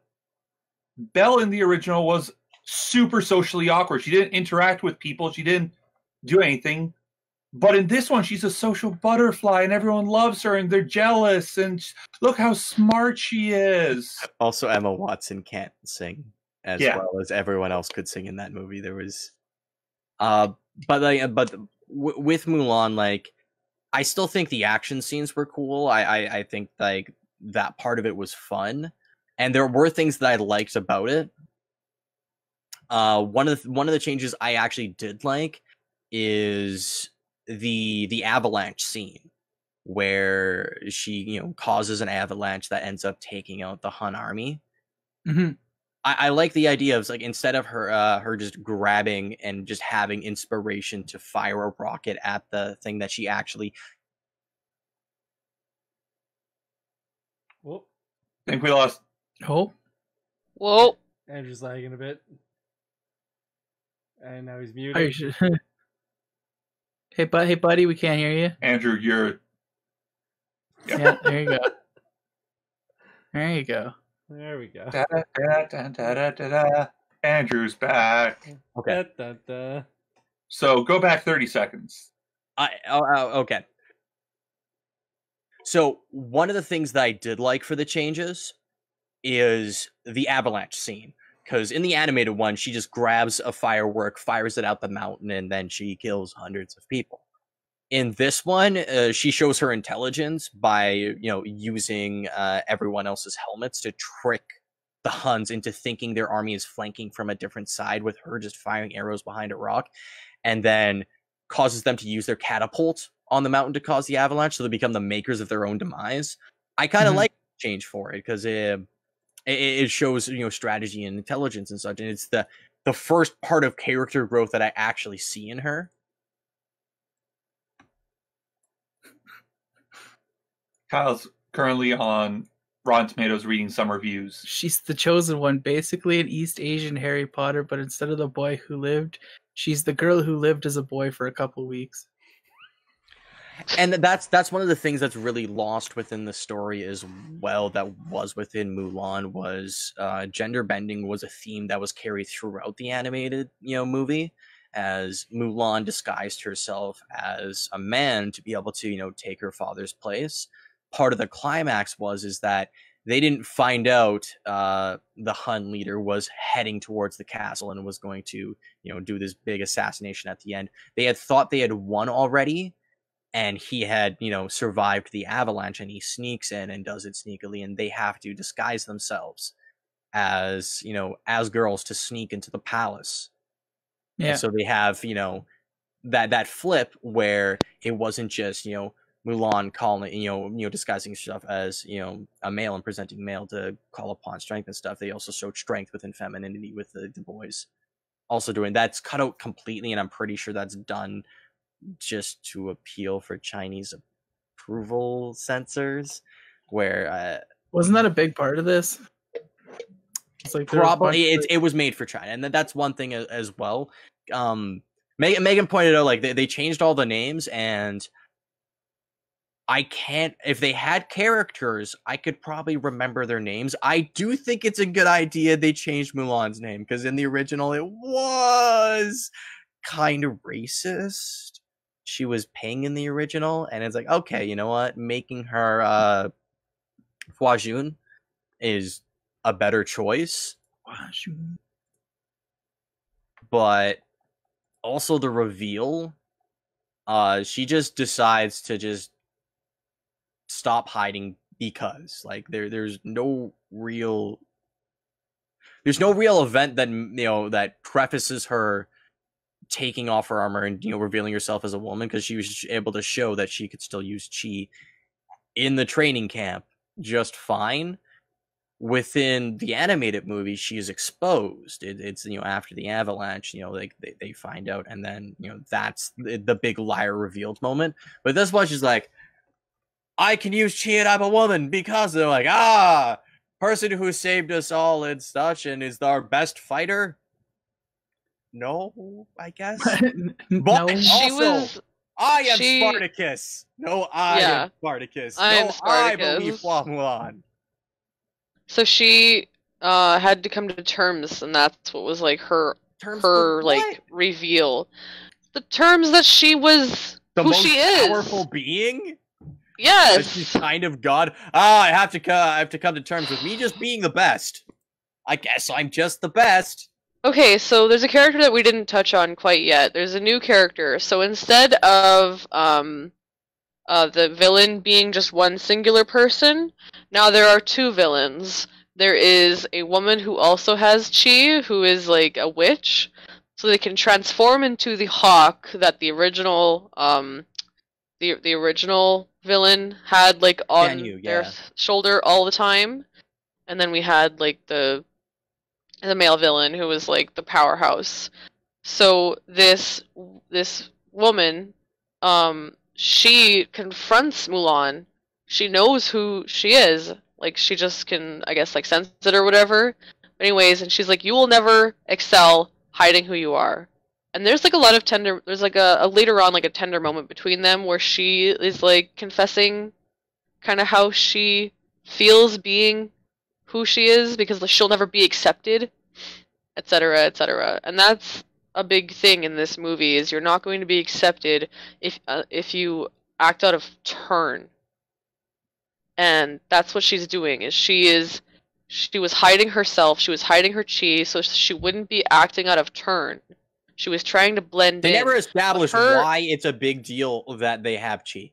Belle in the original was super socially awkward. She didn't interact with people, she didn't do anything. But in this one, she's a social butterfly, and everyone loves her, and they're jealous. And look how smart she is. also emma watson can't sing as Yeah. well as everyone else could sing in that movie there was uh but like but w- with mulan like i still think the action scenes were cool. I, I i think like that part of it was fun and there were things that i liked about it. Uh one of the one of the changes i actually did like is the the avalanche scene where she you know causes an avalanche that ends up taking out the hun army. Hmm I, I like the idea of like instead of her uh her just grabbing and just having inspiration to fire a rocket at the thing that she actually Whoop. I think we lost. Oh, Whoa. Andrew's lagging a bit. And now he's are you muted. sure? hey, bud, hey, buddy, we can't hear you. Andrew, you're. Yeah. Yeah, there you go. There you go. There we go. Da, da, da, da, da, da, da. Andrew's back. okay Da, da, da. So go back 30 seconds. I oh, oh, okay. So one of the things that I did like for the changes is the avalanche scene. Because in the animated one, she just grabs a firework, fires it out the mountain, and then she kills hundreds of people. In this one, uh, she shows her intelligence by you know using uh, everyone else's helmets to trick the Huns into thinking their army is flanking from a different side, with her just firing arrows behind a rock, and then causes them to use their catapult on the mountain to cause the avalanche, so they become the makers of their own demise. I kind of Mhm. like change for it because it, it it shows you know strategy and intelligence and such, and it's the the first part of character growth that I actually see in her. Kyle's currently on Rotten Tomatoes reading some reviews. She's the chosen one, basically an East Asian Harry Potter, but instead of the boy who lived, she's the girl who lived as a boy for a couple weeks. and that's that's one of the things that's really lost within the story as well that was within mulan was uh gender bending was a theme that was carried throughout the animated you know movie as mulan disguised herself as a man to be able to you know take her father's place part of the climax was is that they didn't find out uh, the Hun leader was heading towards the castle and was going to, you know, do this big assassination at the end. They had thought they had won already, and he had you know survived the avalanche and he sneaks in and does it sneakily and they have to disguise themselves as you know as girls to sneak into the palace And Yeah. so they have you know that that flip where it wasn't just you know Mulan calling you know you know disguising stuff as you know a male and presenting male to call upon strength and stuff they also showed strength within femininity with the, the boys also doing that's cut out completely and i'm pretty sure that's done just to appeal for Chinese approval censors, where uh, Wasn't that a big part of this? It's like there was a bunch probably of- it, it was made for China, and that's one thing as, as well. Um, Megan, Megan pointed out like they, they changed all the names, and I can't. If they had characters, I could probably remember their names. I do think it's a good idea they changed Mulan's name because in the original it was kind of racist. She was Ping in the original, and it's like okay, you know what? Making her uh, Hua Jun is a better choice but also the reveal uh she just decides to just stop hiding because like there there's no real there's no real event that you know that prefaces her taking off her armor and you know revealing herself as a woman because she was able to show that she could still use chi in the training camp just fine. Within the animated movie she is exposed. It, it's you know after the avalanche you know like they, they find out and then you know that's the, the big liar revealed moment. But this one she's like i can use chi and i'm a woman because they're like ah person who saved us all and such and is our best fighter no i guess no. But- She was i am She- spartacus no i Yeah. am spartacus I am no i believe Spartacus. Hua Mulan. so she uh had to come to terms, and that's what was like her Terms her like reveal. The terms that she was the who most she is. powerful being that Yes. she's kind of god. Ah, I have to co- I have to come to terms with me just being the best. I guess I'm just the best. Okay, so there's a character that we didn't touch on quite yet. There's a new character. So instead of um uh the villain being just one singular person, now there are two villains. There is a woman who also has chi, who is like a witch, so they can transform into the hawk that the original um the the original villain had like on you? their Yeah. th- shoulder all the time. And then we had like the the male villain who was like the powerhouse. So this this woman, um, she confronts Mulan. She knows who she is. Like she just can, I guess, like sense it or whatever. Anyways, and she's like, "You will never excel hiding who you are." And there's like a lot of tender. There's like a, a later on like a tender moment between them where she is like confessing, kind of how she feels being who she is because she'll never be accepted, etc., etc. And that's a big thing in this movie is you're not going to be accepted if uh, if you act out of turn. And that's what she's doing is she is she was hiding herself, she was hiding her chi so she wouldn't be acting out of turn. She was trying to blend They in. never established her- why it's a big deal that they have chi.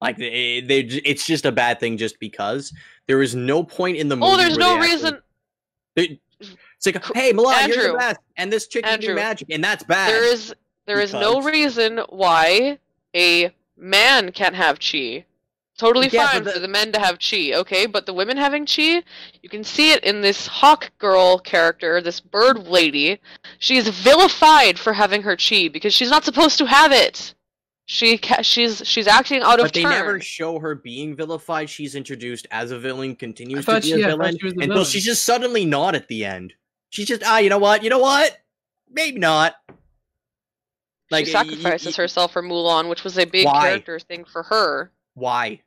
Like they, they, it's just a bad thing just because there is no point in the oh, movie. oh, there's no actually- reason. it's like, hey, Milan, you're the best, and this chick can do magic, and that's bad. There is there is no reason why a man can't have chi. Totally Yeah, fine the- for the men to have chi, okay? But the women having chi, you can see it in this hawk girl character, this bird lady. She is vilified for having her chi because she's not supposed to have it. She ca- she's she's acting out of but they never show her being vilified. She's introduced as a villain, continues to be she- a yeah, villain she was until villain. she's just suddenly not at the end. She's just ah, you know what? You know what? Maybe not. Like she y- y- sacrifices y- herself for Mulan, which was a big Why? character thing for her. Why?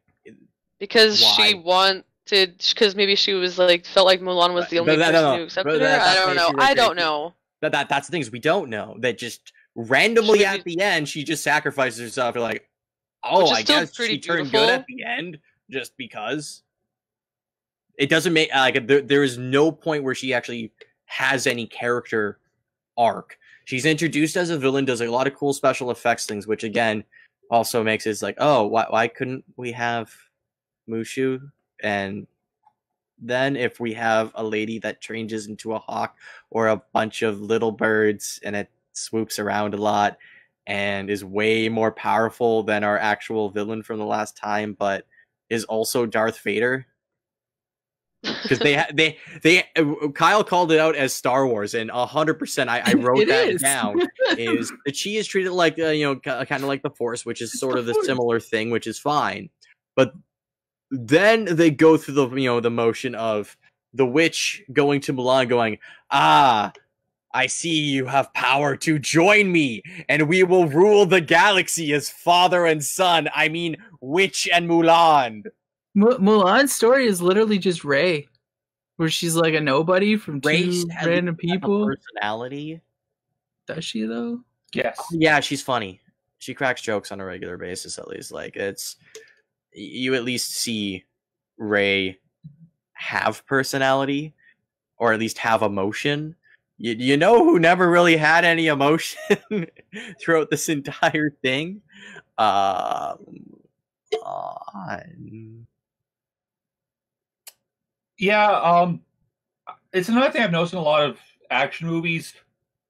Because she wanted because maybe she was like felt like Mulan was the only that- person no, who accepted that- her. I don't know. I don't know. That, that that's the things we don't know. That just randomly She at the end, she just sacrifices herself. You're like, oh, I guess she turned beautiful. good at the end just because. It doesn't make like there, there is no point where she actually has any character arc. She's introduced as a villain, does a lot of cool special effects things, which again also makes it like, oh, why why couldn't we have Mushu? And then if we have a lady that changes into a hawk or a bunch of little birds and it swoops around a lot and is way more powerful than our actual villain from the last time, but is also Darth Vader. Because they ha- they they Kyle called it out as Star Wars, and hundred percent I, I wrote It that is. down. Is the chi is treated like uh, you know kind of like the Force, which is sort of the similar thing, which is fine. But then they go through the you know the motion of the witch going to Mulan, going ah. I see you have power to join me, and we will rule the galaxy as father and son. I mean, Witch and Mulan. Mu- Mulan's story is literally just Rey, where she's like a nobody from two Race has random people. personality. Does she though? Yes. Yeah, she's funny. She cracks jokes on a regular basis, at least. Like it's you at least see Rey have personality, or at least have emotion. You, you know who never really had any emotion throughout this entire thing? Um, Yeah, um it's another thing I've noticed in a lot of action movies,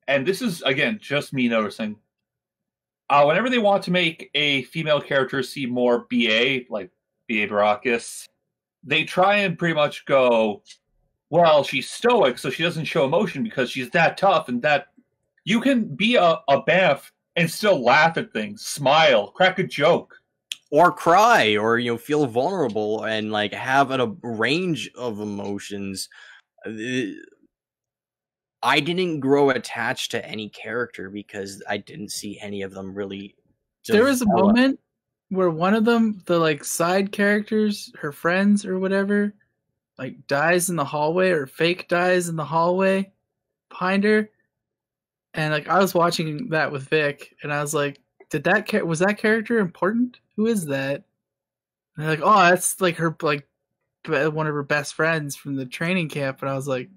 and this is again just me noticing. Uh whenever they want to make a female character seem more BA, like BA Baracus, they try and pretty much go, Well, she's stoic, so she doesn't show emotion because she's that tough and that you can be a, a Banff and still laugh at things, smile, crack a joke. or cry or you know feel vulnerable and like have a range of emotions Uh, i didn't grow attached to any character because i didn't see any of them really There was a moment where one of them, the like side characters, her friends or whatever, like dies in the hallway or fake dies in the hallway behind her. And like I was watching that with Vic, and I was like, "Did that char- was that character important? Who is that?" And they're like, "Oh, that's like her like one of her best friends from the training camp." And I was like,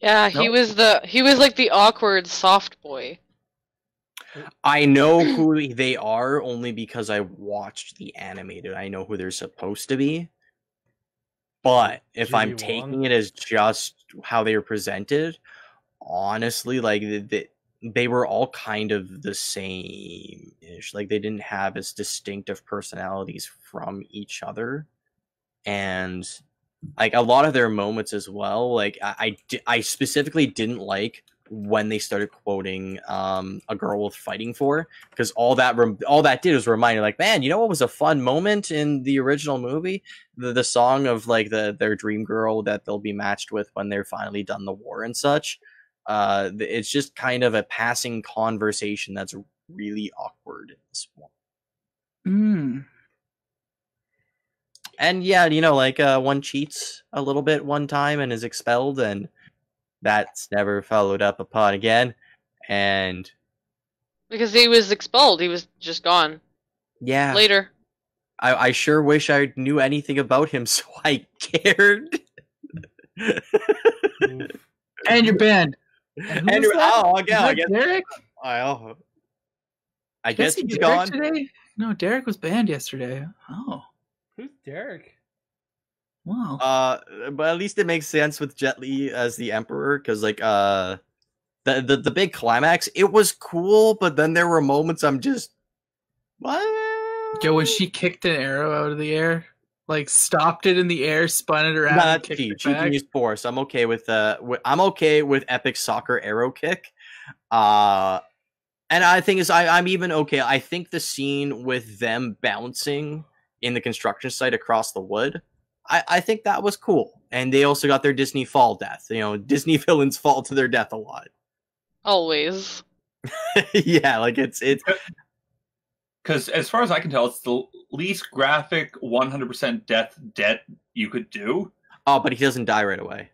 Yeah, he Nope. was the he was like the awkward soft boy. i know who they are only because i watched the animated i know who they're supposed to be. But if i'm Judy taking it as just how they were presented honestly like they, they were all kind of the same ish like they didn't have as distinctive personalities from each other. And like a lot of their moments as well like i i, I specifically didn't like when they started quoting um a girl with fighting for because all that rem- all that did was remind you like man you know what was a fun moment in the original movie the, the song of like the their dream girl that they'll be matched with when they're finally done the war and such uh it's just kind of a passing conversation that's really awkward in this one. "Hmm." And yeah you know like uh one cheats a little bit one time and is expelled and that's never followed up upon again and Because he was expelled. He was just gone. yeah Later. I, I sure wish i knew anything about him so i cared And you're banned. And who Andrew, was that? oh, Is yeah, I guess. Derek? I, I guess see he's Derek gone. today. No, Derek was banned yesterday. Oh, Who's Derek? wow. Uh, but at least it makes sense with Jet Li as the Emperor, because like uh, the, the the big climax, it was cool, but then there were moments I'm just what? Yo, when she kicked an arrow out of the air, like stopped it in the air, spun it around, Nah, and that's kicked cheap. it She can use force. I'm okay with uh, wi- I'm okay with epic soccer arrow kick. Uh, and I think is I I'm even okay. I think the scene with them bouncing in the construction site across the wood, I I think that was cool. And they also got their Disney fall death. You know, Disney villains fall to their death a lot. Always. yeah, like it's it's Because as far as I can tell, it's the least graphic 100% death debt you could do. oh, but he doesn't die right away.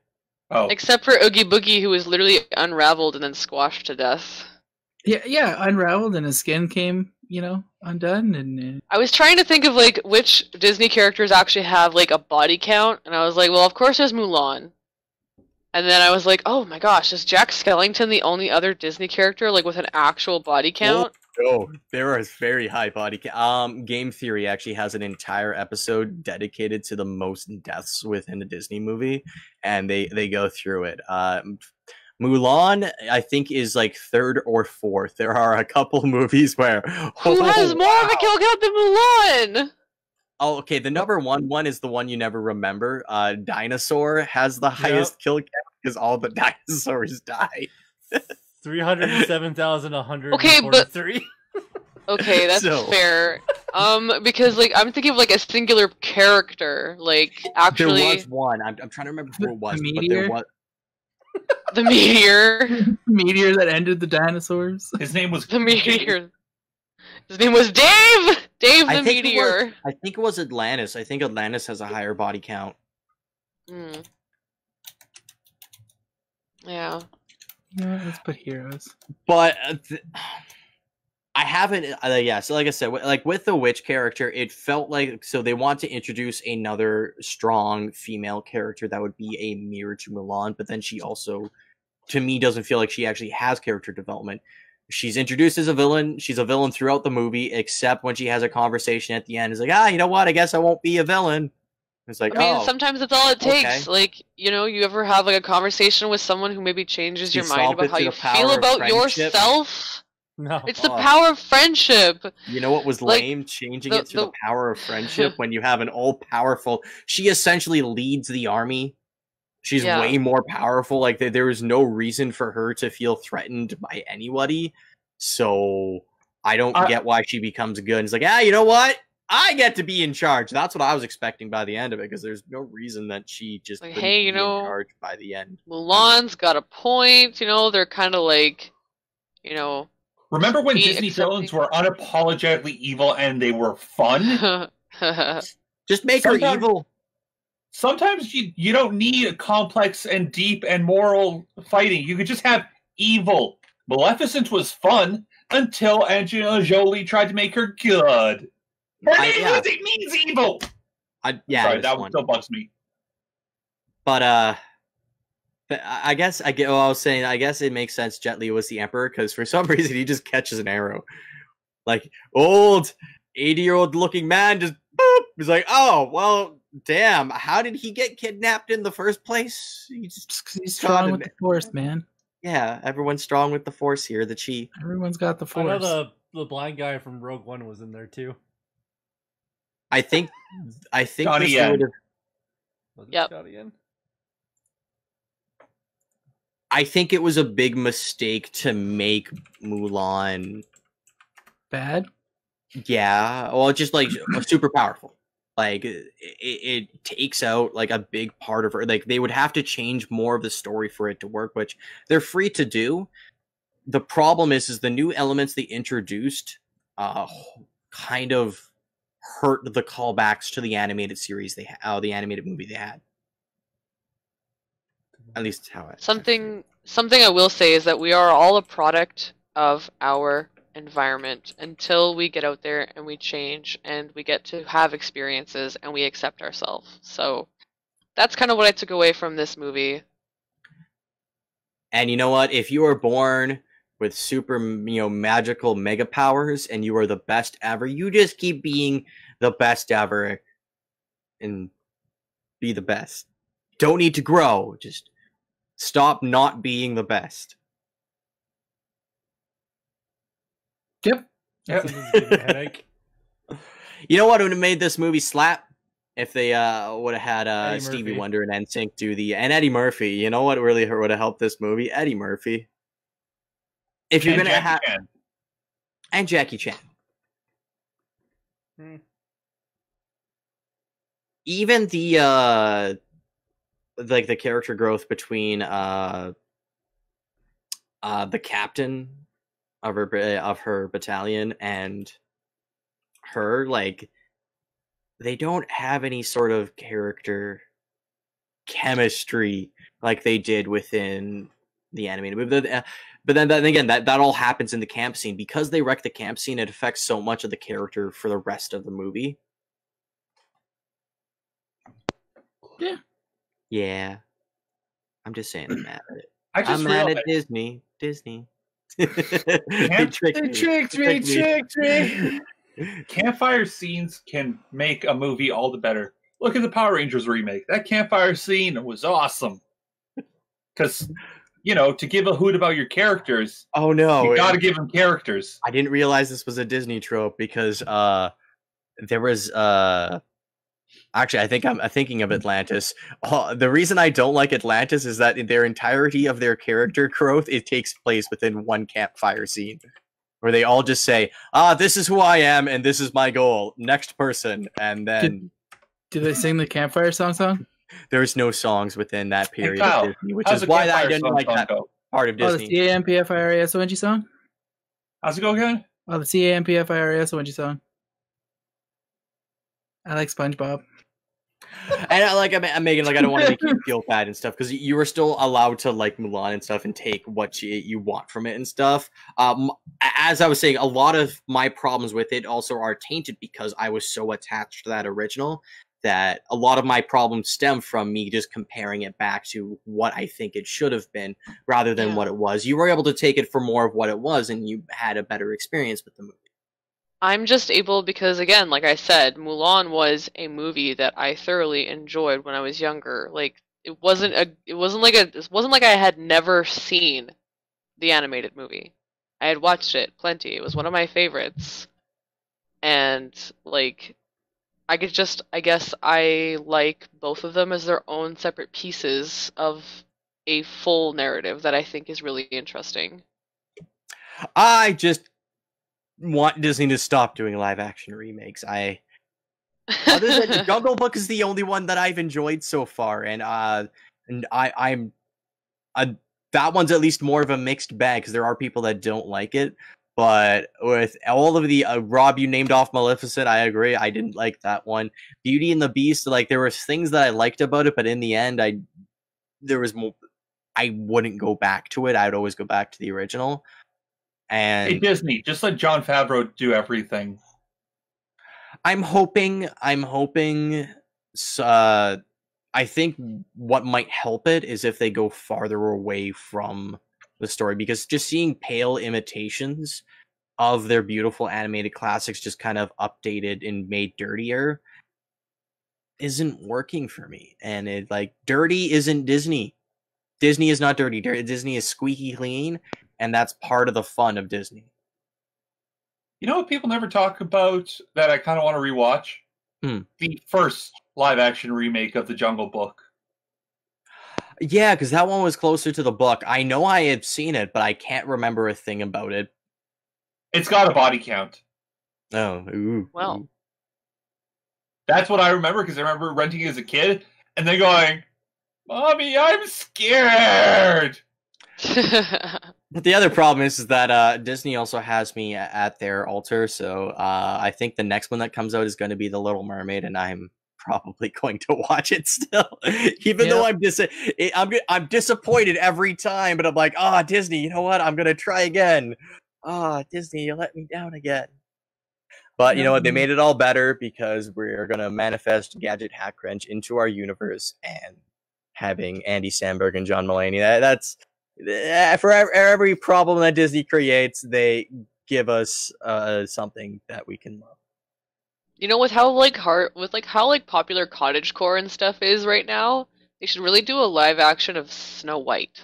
Oh, Except for Oogie Boogie, who was literally unraveled and then squashed to death. Yeah, yeah, unraveled and his skin came, you know, undone, and uh, I was trying to think of like which Disney characters actually have like a body count, and I was like, well, of course there's Mulan. And then I was like, oh my gosh, is Jack Skellington the only other Disney character like with an actual body count? Oh, there is very high body count. Um, Game Theory actually has an entire episode dedicated to the most deaths within a Disney movie, and they they go through it. Um, Mulan, I think, is like third or fourth. There are a couple movies where Who has Oh, more of a kill count than Mulan? Oh, okay. The number one one is the one you never remember. Uh, Dinosaur has the highest kill count because all the dinosaurs die. Three hundred and seven thousand one hundred Okay, but- forty-three. Okay, that's So- fair. Um, because like I'm thinking of like a singular character, like actually There was one. I'm, I'm trying to remember who it was, The but there was. the meteor. meteor that ended the dinosaurs. his name was The meteor. His name was Dave. Dave the think it was- meteor. I think it was Atlantis. I think Atlantis has a higher body count. Hmm. Yeah. Yeah, let's put heroes. but uh, th- I haven't. Uh, yeah, so like I said, wi- like with the witch character, it felt like so they want to introduce another strong female character that would be a mirror to Mulan, but then she also, to me, doesn't feel like she actually has character development. She's introduced as a villain. She's a villain throughout the movie, except when she has a conversation at the end. It's like, ah, you know what? I guess I won't be a villain. It's like, I mean, oh, sometimes that's all it takes. okay. Like, you know, you ever have like a conversation with someone who maybe changes You your mind about how you feel about friendship. yourself? No. It's the power of friendship. You know what was Like, lame? Changing the- it to the, the- power of friendship when you have an all powerful. She essentially leads the army. She's Yeah. way more powerful. Like there, there no reason for her to feel threatened by anybody. So I don't I- get why she becomes good. It's like, ah, you know what? I get to be in charge. That's what I was expecting by the end of it, because there's no reason that she just Like, hey, you be in know- charge by the end. Mulan's got a point. You know, they're kind of like, you know, Remember when Be Disney accepting- villains were unapologetically evil and they were fun? Just make her evil. Sometimes you, you don't need a complex and deep and moral fighting. You could just have evil. Maleficent was fun until Angelina Jolie tried to make her good. Her I- name yeah. means evil. I, yeah, Sorry, that one. still bugs me. But uh, but I I guess I get. Well, I was saying, I guess it makes sense. Jet Li was the emperor because for some reason he just catches an arrow, like old eighty-year-old looking man just boop. He's like, oh well, damn. How did he get kidnapped in the first place? He just, Just 'cause he's Got strong with man. the force, man. yeah, everyone's strong with the force here. The chi. Everyone's got the I know force. the the blind guy from Rogue One was in there too. I think. I think Johnny this Yen. would have. Was it Yep. Scotty in? I think it was a big mistake to make Mulan Bad. Yeah, well, just like super powerful. Like it, it, takes out like a big part of her. Like they would have to change more of the story for it to work, which they're free to do. The problem is, is the new elements they introduced, uh, kind of hurt the callbacks to the animated series they, ha- uh, the animated movie they had. At least how I something something I will say is that we are all a product of our environment until we get out there and we change and we get to have experiences and we accept ourselves. So that's kind of what I took away from this movie. And you know what? If you are born with super, you know, magical mega powers and you are the best ever, you just keep being the best ever and be the best. Don't need to grow. Just stop not being the best. Yep. Yep. This is giving me a headache. You know what would have made this movie slap? If they uh, would have had uh, Stevie Murphy. Wonder and NSYNC do the and Eddie Murphy. You know what really would have helped this movie? Eddie Murphy. If you're And gonna Jackie have and Jackie Chan. Hmm. Even the uh like the character growth between uh uh the captain of her of her battalion and her like they don't have any sort of character chemistry like they did within the animated movie. But, uh, but then, then again, that, that all happens in the camp scene because they wreck the camp scene. It affects so much of the character for the rest of the movie. Yeah. Yeah. I'm just saying I'm mad at it. I just I'm mad at Disney. Disney. they tricked They me. tricked me, tricked me. campfire scenes can make a movie all the better. Look at the Power Rangers remake. That campfire scene was awesome. Because, you know, to give a hoot about your characters, Oh no! you got to give them characters. I didn't realize this was a Disney trope because uh there was uh actually I think I'm uh, thinking of Atlantis. Uh, the reason I don't like Atlantis is that in their entirety of their character growth it takes place within one campfire scene where they all just say, "Ah, this is who I am and this is my goal. Next person." And then Did they sing the campfire song song? there's no songs within that period Kyle, of Disney, which is why I campfire didn't like that go? part of Oh, the Disney. C-A-M-P-F-I-R-A-S-O-N-G song? How's it go again? Oh, the C-A-M-P-F-I-R-A-S-O-N-G song. I like SpongeBob. and I, like I'm, I'm making like I don't want to make you feel bad and stuff because you were still allowed to like Mulan and stuff and take what you, you want from it and stuff. Um, as I was saying, a lot of my problems with it also are tainted because I was so attached to that original that a lot of my problems stem from me just comparing it back to what I think it should have been rather than Yeah. what it was. You were able to take it for more of what it was, and you had a better experience with the movie. I'm just able because again, like I said, Mulan was a movie that I thoroughly enjoyed when I was younger. Like it wasn't a it wasn't like a it wasn't like I had never seen the animated movie. I had watched it plenty. It was one of my favorites. And like I could just I guess I like both of them as their own separate pieces of a full narrative that I think is really interesting. I just want Disney to stop doing live action remakes. I other than Jungle Book is the only one that I've enjoyed so far, and uh, and I I'm, uh, that one's at least more of a mixed bag because there are people that don't like it. But with all of the uh, Rob, you named off Maleficent. I agree. I didn't like that one. Beauty and the Beast. Like there was things that I liked about it, but in the end, I there was more. I wouldn't go back to it. I'd always go back to the original. And Hey, Disney, just let Jon Favreau do everything. I'm hoping. I'm hoping. Uh, I think what might help it is if they go farther away from the story, because just seeing pale imitations of their beautiful animated classics, just kind of updated and made dirtier, isn't working for me. And it like dirty isn't Disney. Disney is not dirty. Disney is squeaky clean, and that's part of the fun of Disney. You know what people never talk about that I kind of want to rewatch? Hmm. The first live action remake of The Jungle Book. Yeah, because that one was closer to the book. I know I had seen it, but I can't remember a thing about it. It's got a body count. Oh, ooh. Well. That's what I remember because I remember renting it as a kid and then going, Mommy, I'm scared. But the other problem is, is that uh, Disney also has me at their altar, so uh, I think the next one that comes out is going to be The Little Mermaid, and I'm probably going to watch it still, even though I'm dis- I'm I'm disappointed every time. But I'm like, ah, Disney, you know what? I'm gonna try again. Ah, Disney, you let me down again. But you know what? They Mm. made it all better because we're gonna manifest Gadget Hackwrench into our universe and having Andy Samberg and John Mulaney. That, that's eh, for every problem that Disney creates, they give us uh, something that we can love. You know, with how like hard, with like how like popular cottagecore and stuff is right now, they should really do a live action of Snow White.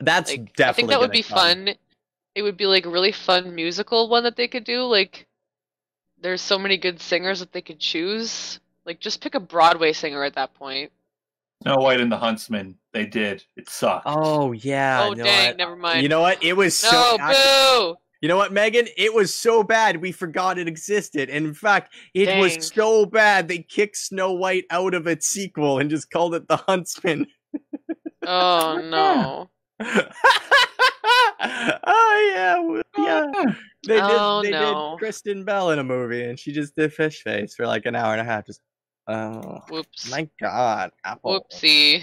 That's Like, definitely. I think that would be come. fun. It would be like a really fun musical one that they could do. Like, there's so many good singers that they could choose. Like, just pick a Broadway singer at that point. Snow White and the Huntsman. They did. It sucked. Oh yeah. oh you know dang, what? never mind. You know what? It was so. no, actually- boo! You know what, Megan? It was so bad we forgot it existed. And in fact, it Dang. was so bad they kicked Snow White out of its sequel and just called it The Huntsman. Oh no. oh yeah, w- yeah. They did. Oh, they no. did Kristen Bell in a movie, and she just did fish face for like an hour and a half. Just oh Whoops. my god, Apple. Whoopsie.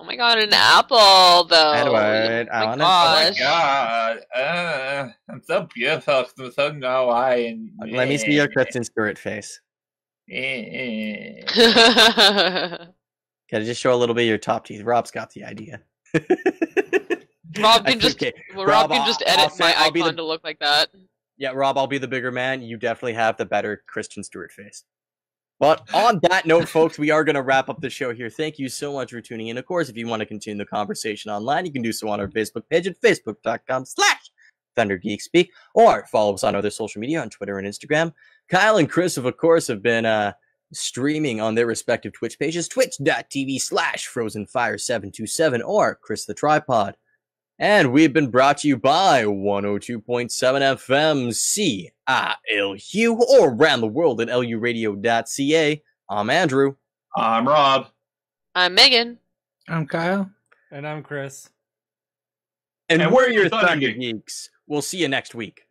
Oh my god, an apple though. Edward, oh I my wanna- Oh my god. Uh, I'm so beautiful. I'm so Snow White. And, Let me see your Kristen Stewart face. Eh. Gotta just show a little bit of your top teeth. Rob's got the idea. Rob can just think- well, Rob, Rob can I'll- just I'll edit say my I'll be icon the- to look like that. Yeah, Rob, I'll be the bigger man. You definitely have the better Kristen Stewart face. But on that note, folks, we are going to wrap up the show here. Thank you so much for tuning in. Of course, if you want to continue the conversation online, you can do so on our Facebook page at facebook.com slash ThunderGeekSpeak or follow us on other social media on Twitter and Instagram. Kyle and Chris, of course, have been uh, streaming on their respective Twitch pages, twitch.tv slash frozenfire727 or Chris the Tripod. And we've been brought to you by 102.7 FM CILU or around the world at luradio.ca. I'm Andrew. I'm Rob. I'm Megan. I'm Kyle. And I'm Chris. And, And we're we're your your Thunder Thunder Geek. Geeks. We'll see you next week.